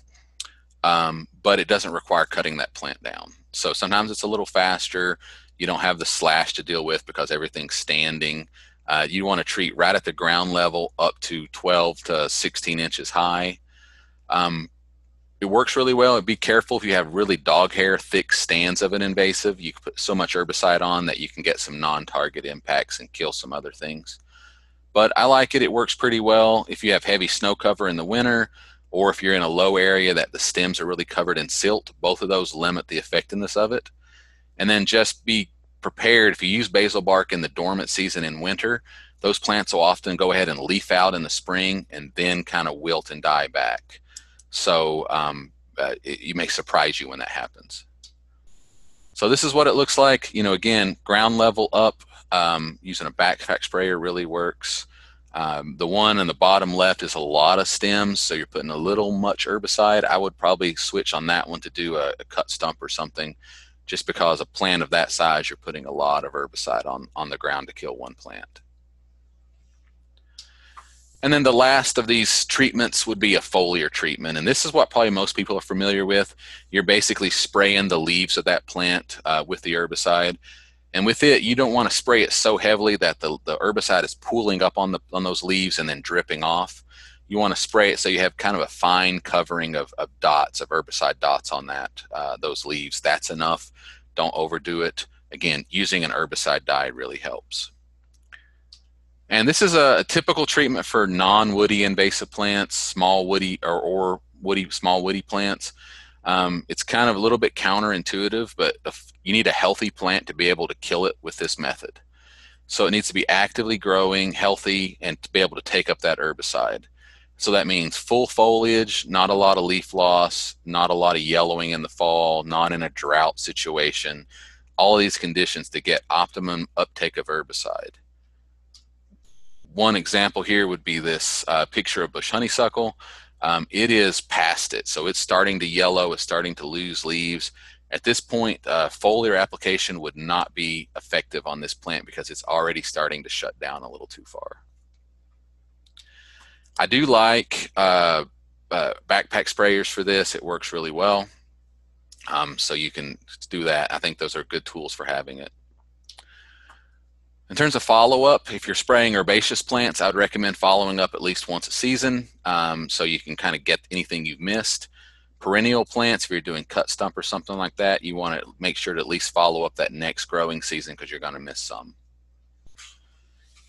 um, but it doesn't require cutting that plant down. So sometimes it's a little faster. You don't have the slash to deal with because everything's standing. Uh, you want to treat right at the ground level up to 12 to 16 inches high. Um, it works really well. Be careful if you have really dog hair, thick stands of an invasive. You can put so much herbicide on that you can get some non-target impacts and kill some other things. But I like it. It works pretty well. If you have heavy snow cover in the winter, or if you're in a low area that the stems are really covered in silt, both of those limit the effectiveness of it. And then just be prepared if you use basal bark in the dormant season in winter, those plants will often go ahead and leaf out in the spring and then kind of wilt and die back. So um, uh, it, may surprise you when that happens. So this is what it looks like. You know, again, ground level up um, using a backpack sprayer really works. Um, the one in the bottom left is a lot of stems, so you're putting a little much herbicide. I would probably switch on that one to do a, a, cut stump or something, just because a plant of that size, you're putting a lot of herbicide on, on the ground to kill one plant. And then the last of these treatments would be a foliar treatment. And this is what probably most people are familiar with. You're basically spraying the leaves of that plant uh, with the herbicide. And with it, you don't want to spray it so heavily that the, the herbicide is pooling up on the on those leaves and then dripping off. You want to spray it so you have kind of a fine covering of, of dots, of herbicide dots on that uh, those leaves. That's enough. Don't overdo it. Again, using an herbicide dye really helps. And this is a, a typical treatment for non-woody invasive plants, small woody or, or woody, small woody plants. Um, it's kind of a little bit counterintuitive, but you need a healthy plant to be able to kill it with this method. So it needs to be actively growing, healthy, and to be able to take up that herbicide. So that means full foliage, not a lot of leaf loss, not a lot of yellowing in the fall, not in a drought situation. All these conditions to get optimum uptake of herbicide. One example here would be this uh, picture of bush honeysuckle. Um, it is past it, so it's starting to yellow, it's starting to lose leaves. At this point, uh, foliar application would not be effective on this plant because it's already starting to shut down a little too far. I do like uh, uh, backpack sprayers for this. It works really well. Um, so you can do that. I think those are good tools for having it. In terms of follow-up, if you're spraying herbaceous plants, I would recommend following up at least once a season um, so you can kind of get anything you've missed. Perennial plants, if you're doing cut stump or something like that, you want to make sure to at least follow up that next growing season because you're going to miss some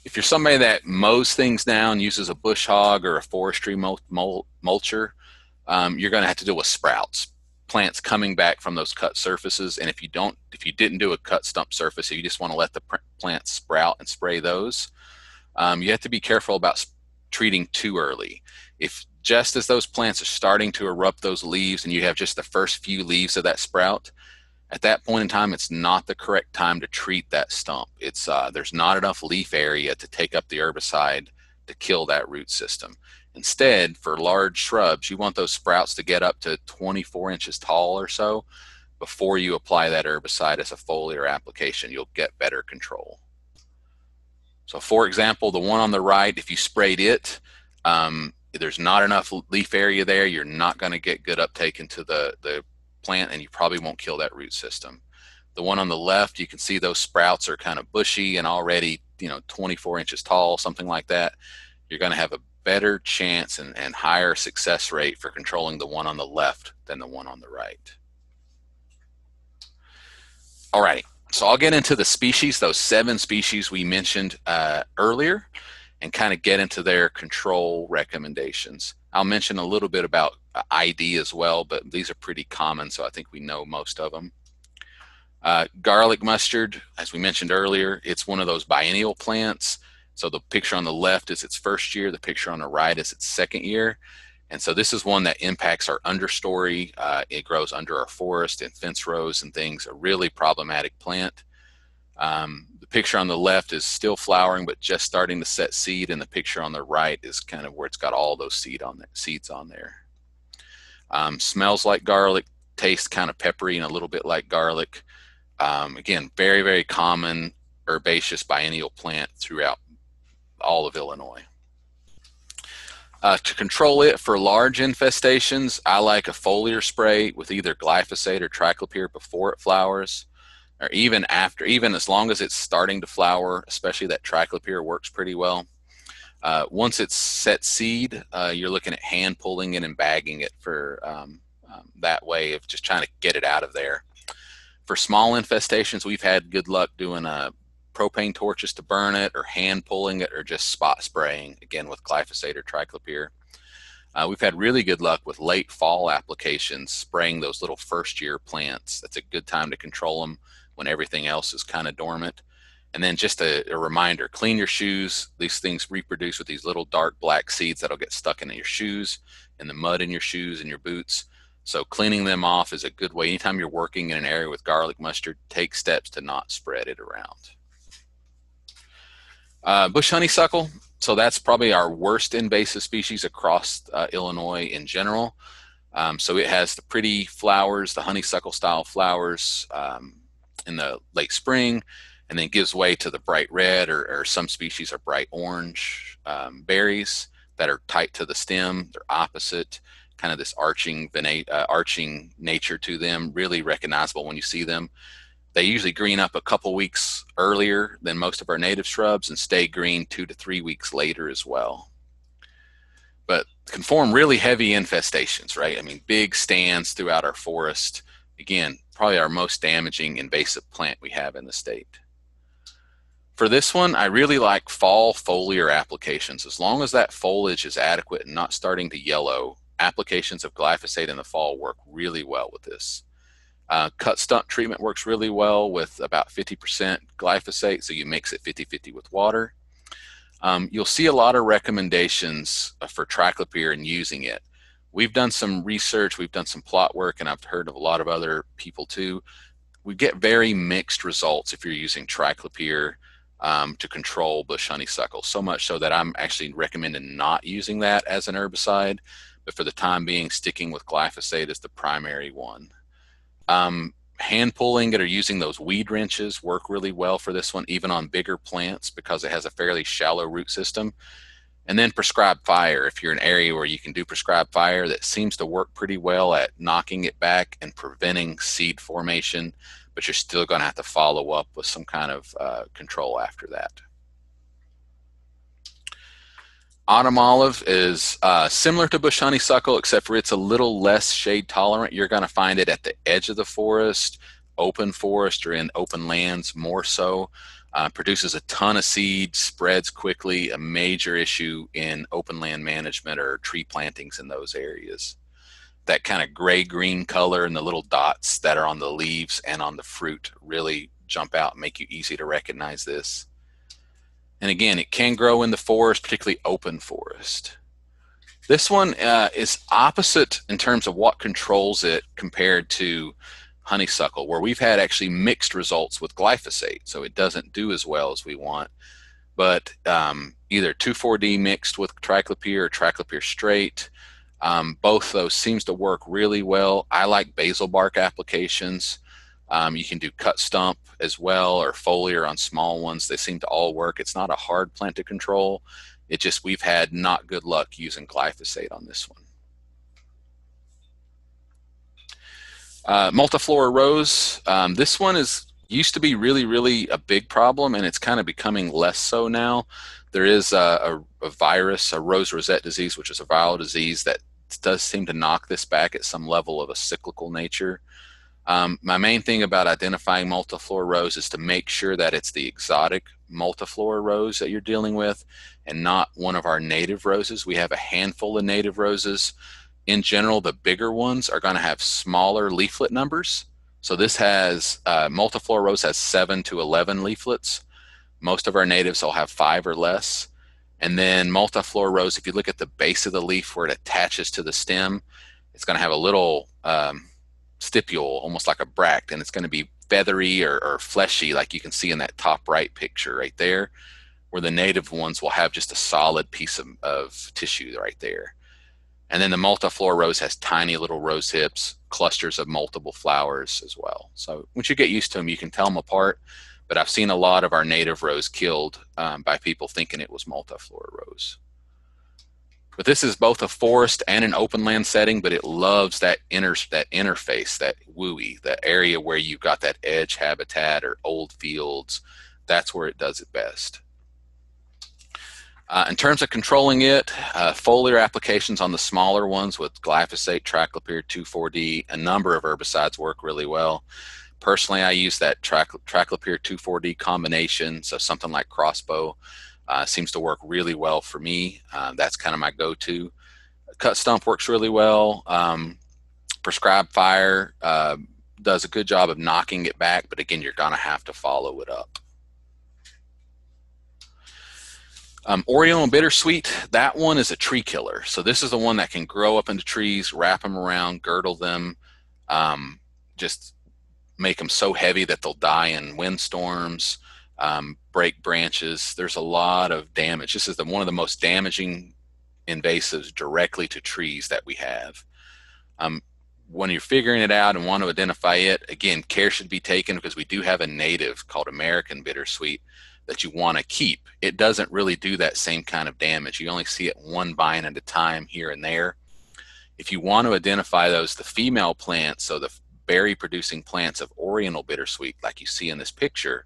if you're somebody that mows things down, uses a bush hog or a forestry mul- mul- mulcher, um, you're going to have to deal with sprouts, plants coming back from those cut surfaces. And if you don't, if you didn't do a cut stump surface, if you just want to let the plants sprout and spray those, um, you have to be careful about treating too early. If just as those plants are starting to erupt those leaves and you have just the first few leaves of that sprout, at that point in time, it's not the correct time to treat that stump. It's uh, there's not enough leaf area to take up the herbicide to kill that root system. Instead, for large shrubs, you want those sprouts to get up to 24 inches tall or so before you apply that herbicide as a foliar application. You'll get better control. So, for example, the one on the right, if you sprayed it, um, there's not enough leaf area there. You're not going to get good uptake into the the plant and you probably won't kill that root system. The one on the left, you can see those sprouts are kind of bushy and already, you know, 24 inches tall, something like that. You're going to have a better chance and, and higher success rate for controlling the one on the left than the one on the right. All right, so I'll get into the species, those seven species we mentioned uh, earlier, and kind of get into their control recommendations. I'll mention a little bit about uh, ID as well, but these are pretty common, so I think we know most of them. Uh, garlic mustard, as we mentioned earlier, it's one of those biennial plants. So the picture on the left is its first year, the picture on the right is its second year. And so this is one that impacts our understory. Uh, it grows under our forest and fence rows and things, a really problematic plant. Um, the picture on the left is still flowering, but just starting to set seed, and the picture on the right is kind of where it's got all those seed on seeds on there. Um, smells like garlic, tastes kind of peppery and a little bit like garlic. Um, again, very, very common herbaceous biennial plant throughout all of Illinois. Uh, to control it for large infestations, I like a foliar spray with either glyphosate or triclopyr before it flowers or even after, even as long as it's starting to flower, especially that triclopyr works pretty well. Uh, once it's set seed, uh, you're looking at hand pulling it and bagging it for um, um, that way of just trying to get it out of there. For small infestations, we've had good luck doing uh, propane torches to burn it, or hand pulling it, or just spot spraying again with glyphosate or triclopyr. Uh, we've had really good luck with late fall applications, spraying those little first year plants. That's a good time to control them when everything else is kind of dormant. And then just a, a, reminder, clean your shoes. These things reproduce with these little dark black seeds that'll get stuck in your shoes and the mud in your shoes and your boots. So cleaning them off is a good way. Anytime you're working in an area with garlic mustard, take steps to not spread it around. Uh, bush honeysuckle. So that's probably our worst invasive species across uh, Illinois in general. Um, so it has the pretty flowers, the honeysuckle style flowers. Um, in the late spring and then gives way to the bright red or, or some species are bright orange um, berries that are tight to the stem. They're opposite, kind of this arching, uh, arching nature to them, really recognizable when you see them. They usually green up a couple weeks earlier than most of our native shrubs and stay green two to three weeks later as well. But can form really heavy infestations, right? I mean, big stands throughout our forest. Again, probably our most damaging invasive plant we have in the state. For this one, I really like fall foliar applications. As long as that foliage is adequate and not starting to yellow, applications of glyphosate in the fall work really well with this. Uh, cut stump treatment works really well with about 50% glyphosate, so you mix it 50-50 with water. Um, you'll see a lot of recommendations uh, for triclopyr and using it. We've done some research, we've done some plot work, and I've heard of a lot of other people too. We get very mixed results if you're using triclopyr um, to control bush honeysuckle, so much so that I'm actually recommending not using that as an herbicide, but for the time being, sticking with glyphosate as the primary one. Um, hand pulling it or using those weed wrenches work really well for this one, even on bigger plants because it has a fairly shallow root system. And then prescribed fire. If you're in an area where you can do prescribed fire, that seems to work pretty well at knocking it back and preventing seed formation, but you're still going to have to follow up with some kind of uh, control after that. Autumn olive is uh, similar to bush honeysuckle, except for it's a little less shade tolerant. You're going to find it at the edge of the forest, open forest, or in open lands more so. Uh, produces a ton of seed, spreads quickly, a major issue in open land management or tree plantings in those areas. That kind of gray green color and the little dots that are on the leaves and on the fruit really jump out and make you easy to recognize this. And again, it can grow in the forest, particularly open forest. This one uh, is opposite in terms of what controls it compared to honeysuckle, where we've had actually mixed results with glyphosate. So it doesn't do as well as we want. But um, either 2,4-D mixed with triclopyr or triclopyr straight, um, both those seems to work really well. I like basal bark applications. Um, you can do cut stump as well or foliar on small ones. They seem to all work. It's not a hard plant to control. It just we've had not good luck using glyphosate on this one. Uh, multiflora rose. Um, this one is used to be really, really a big problem, and it's kind of becoming less so now. There is a, a, a virus, a rose rosette disease, which is a viral disease that does seem to knock this back at some level of a cyclical nature. Um, my main thing about identifying multiflora rose is to make sure that it's the exotic multiflora rose that you're dealing with and not one of our native roses. We have a handful of native roses in general, the bigger ones are going to have smaller leaflet numbers. So this has, uh, multiflora rose has 7 to 11 leaflets. Most of our natives will have 5 or less. And then multiflora rose, if you look at the base of the leaf where it attaches to the stem, it's going to have a little um, stipule, almost like a bract, and it's going to be feathery or, or fleshy like you can see in that top right picture right there, where the native ones will have just a solid piece of, of tissue right there. And then the multiflora rose has tiny little rose hips, clusters of multiple flowers as well. So once you get used to them, you can tell them apart. But I've seen a lot of our native rose killed um, by people thinking it was multiflora rose. But this is both a forest and an open land setting, but it loves that inner that interface, that WUI, that area where you've got that edge habitat or old fields. That's where it does it best. Uh, in terms of controlling it, uh, foliar applications on the smaller ones with glyphosate, triclopyr, 2,4-D, a number of herbicides work really well. Personally, I use that triclopyr 2,4-D combination, so something like crossbow uh, seems to work really well for me. Uh, that's kind of my go-to. Cut stump works really well. Um, prescribed fire uh, does a good job of knocking it back, but again, you're going to have to follow it up. Um, Oriental bittersweet, that one is a tree killer. So this is the one that can grow up into trees, wrap them around, girdle them, um, just make them so heavy that they'll die in windstorms, um, break branches. There's a lot of damage. This is the, one of the most damaging invasives directly to trees that we have. Um, when you're figuring it out and want to identify it, again, care should be taken because we do have a native called American bittersweet that you want to keep. It doesn't really do that same kind of damage. You only see it one vine at a time here and there. If you want to identify those, the female plants, so the berry producing plants of oriental bittersweet, like you see in this picture,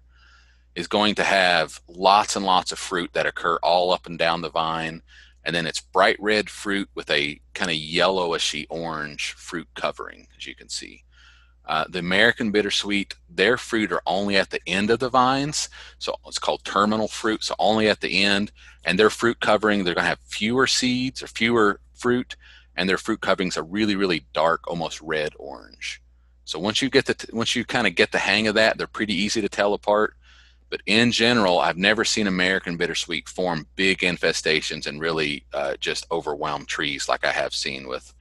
is going to have lots and lots of fruit that occur all up and down the vine. And then it's bright red fruit with a kind of yellowishy orange fruit covering, as you can see. Uh, the American bittersweet, their fruit are only at the end of the vines. So it's called terminal fruit, so only at the end. And their fruit covering, they're going to have fewer seeds or fewer fruit, and their fruit coverings are really, really dark, almost red orange. So once you get the once you kind of get the hang of that, they're pretty easy to tell apart. But in general, I've never seen American bittersweet form big infestations and really uh, just overwhelm trees like I have seen with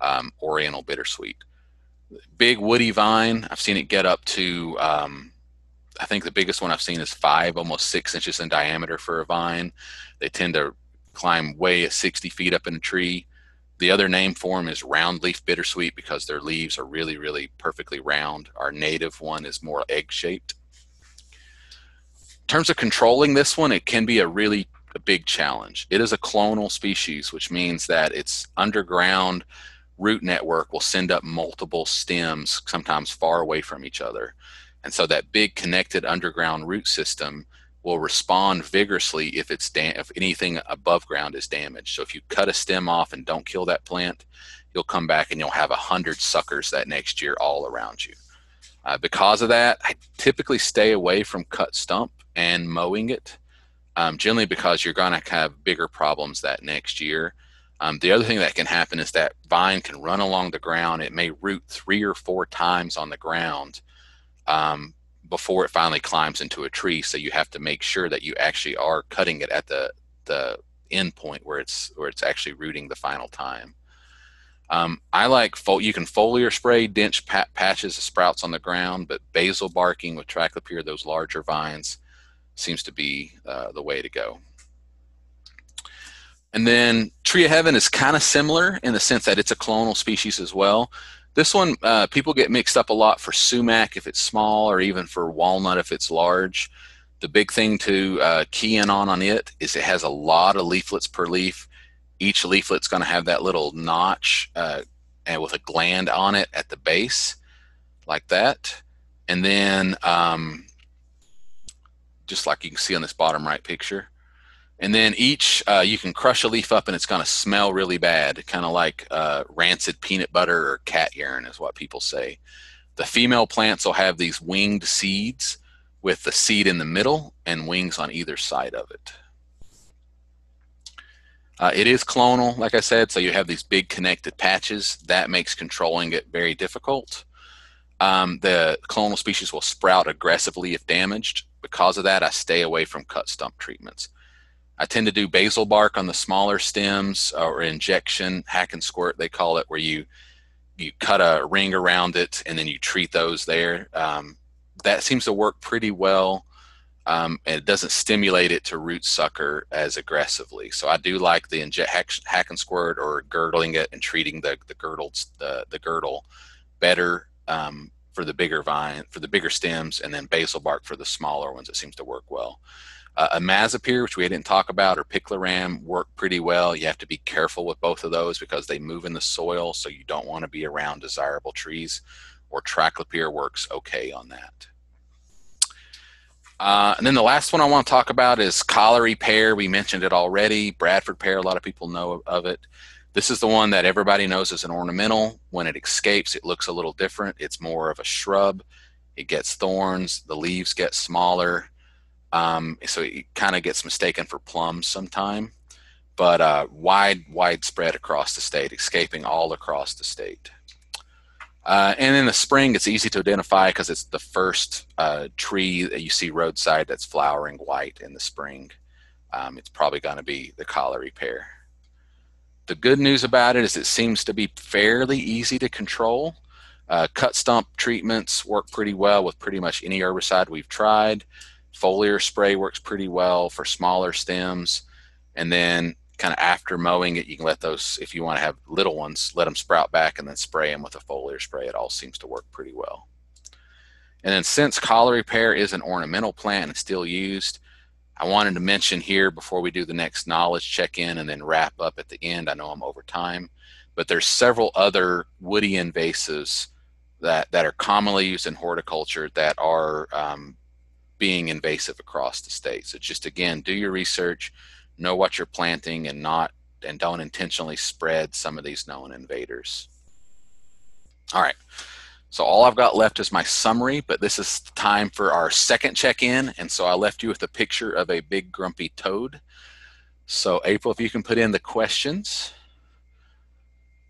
um, Oriental bittersweet. Big woody vine, I've seen it get up to, um, I think the biggest one I've seen is five, almost six inches in diameter for a vine. They tend to climb way 60 feet up in a tree. The other name for them is round leaf bittersweet because their leaves are really, really perfectly round. Our native one is more egg shaped. In terms of controlling this one, it can be a really a big challenge. It is a clonal species, which means that its underground root network will send up multiple stems, sometimes far away from each other. And so that big connected underground root system will respond vigorously if it's if anything above ground is damaged. So if you cut a stem off and don't kill that plant, you'll come back and you'll have a hundred suckers that next year all around you. Uh, because of that, I typically stay away from cut stump and mowing it, um, generally because you're going to have bigger problems that next year. Um, the other thing that can happen is that vine can run along the ground. It may root three or four times on the ground um, before it finally climbs into a tree. So you have to make sure that you actually are cutting it at the the end point where it's where it's actually rooting the final time. Um, I like you can foliar spray dense pat- patches of sprouts on the ground, but basal barking with triclopyr, those larger vines, seems to be uh, the way to go. And then Tree of Heaven is kind of similar in the sense that it's a clonal species as well. This one, uh, people get mixed up a lot for sumac if it's small or even for walnut if it's large. The big thing to uh, key in on on it is it has a lot of leaflets per leaf. Each leaflet's going to have that little notch uh, and with a gland on it at the base, like that. And then, um, just like you can see on this bottom right picture, and then each, uh, you can crush a leaf up and it's going to smell really bad, kind of like uh, rancid peanut butter or cat urine, is what people say. The female plants will have these winged seeds with the seed in the middle and wings on either side of it. Uh, it is clonal, like I said, so you have these big connected patches. That makes controlling it very difficult. Um, the clonal species will sprout aggressively if damaged. Because of that, I stay away from cut stump treatments. I tend to do basal bark on the smaller stems or injection hack and squirt they call it, where you you cut a ring around it and then you treat those there. Um, that seems to work pretty well. Um, and it doesn't stimulate it to root sucker as aggressively. So I do like the inject hack, hack and squirt or girdling it and treating the the girdles the the girdle better um, for the bigger vine for the bigger stems, and then basal bark for the smaller ones. It seems to work well. Uh, which we didn't talk about, or picloram work pretty well. You have to be careful with both of those because they move in the soil, so you don't want to be around desirable trees. Or triclopyr works okay on that. Uh, and then the last one I want to talk about is Callery pear. We mentioned it already. Bradford pear, a lot of people know of it. This is the one that everybody knows is an ornamental. When it escapes, it looks a little different. It's more of a shrub. It gets thorns. The leaves get smaller. Um, so it kind of gets mistaken for plums sometime, but uh, wide, widespread across the state, escaping all across the state. Uh, and in the spring, it's easy to identify because it's the first uh, tree that you see roadside that's flowering white in the spring. Um, it's probably going to be the Callery pear. The good news about it is it seems to be fairly easy to control. Uh, cut stump treatments work pretty well with pretty much any herbicide we've tried. Foliar spray works pretty well for smaller stems. And then kind of after mowing it, you can let those, if you want to have little ones, let them sprout back and then spray them with a foliar spray. It all seems to work pretty well. And then since Callery pear is an ornamental plant and still used, I wanted to mention here before we do the next knowledge check-in and then wrap up at the end. I know I'm over time, but there's several other woody invasives that, that are commonly used in horticulture that are um, being invasive across the state. So just again, do your research, know what you're planting, and not and don't intentionally spread some of these known invaders. All right. So all I've got left is my summary, but this is time for our second check-in, and so I left you with a picture of a big grumpy toad. So April, if you can put in the questions.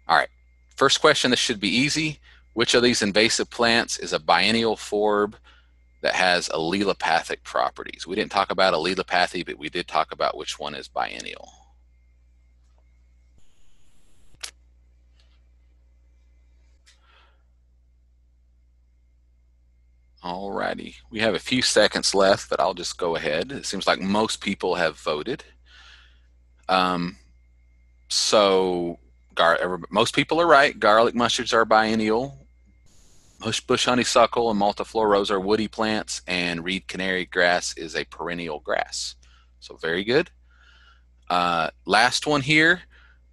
All right. First question, this should be easy. Which of these invasive plants is a biennial forb that has allelopathic properties? We didn't talk about allelopathy, but we did talk about which one is biennial. Alrighty, we have a few seconds left, but I'll just go ahead. It seems like most people have voted. Um, so gar- most people are right. Garlic mustards are biennial. Bush, bush honeysuckle and multiflora rose are woody plants, and reed canary grass is a perennial grass. So very good. Uh, last one here.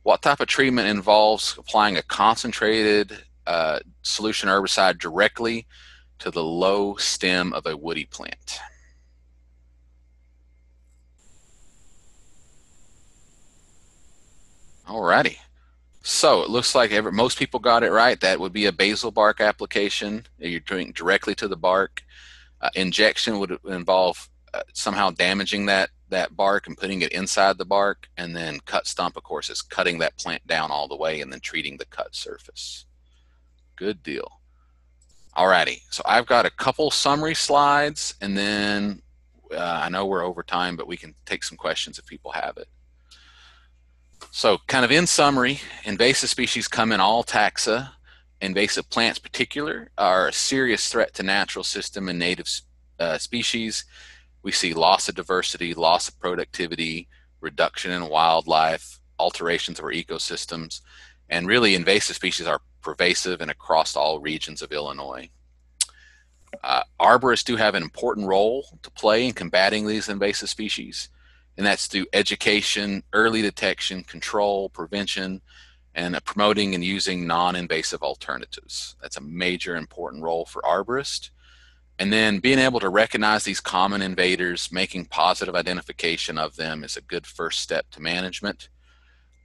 What type of treatment involves applying a concentrated uh, solution herbicide directly to the low stem of a woody plant. Alrighty. So it looks like every, most people got it right. That would be a basal bark application. You're doing directly to the bark. Uh, injection would involve uh, somehow damaging that that bark and putting it inside the bark, and then cut stump, of course, is cutting that plant down all the way and then treating the cut surface. Good deal. Alrighty, so I've got a couple summary slides, and then uh, I know we're over time, but we can take some questions if people have it. So, kind of in summary, invasive species come in all taxa. Invasive plants, particular, are a serious threat to natural system and native uh, species. We see loss of diversity, loss of productivity, reduction in wildlife, alterations of our ecosystems, and really invasive species are pervasive and across all regions of Illinois. Uh, arborists do have an important role to play in combating these invasive species, and that's through education, early detection, control, prevention, and uh, promoting and using non-invasive alternatives. That's a major important role for arborists. And then being able to recognize these common invaders, making positive identification of them is a good first step to management.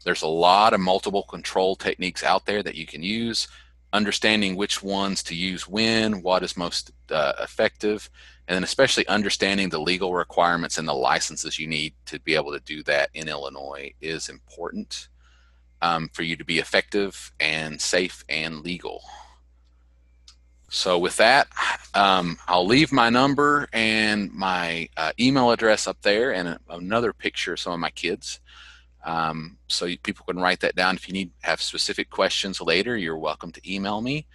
There's a lot of multiple control techniques out there that you can use, understanding which ones to use when, what is most uh, effective, and then especially understanding the legal requirements and the licenses you need to be able to do that in Illinois is important um, for you to be effective and safe and legal. So with that, um, I'll leave my number and my uh, email address up there and a, another picture of some of my kids. Um, so people can write that down. If you need have specific questions later, you're welcome to email me.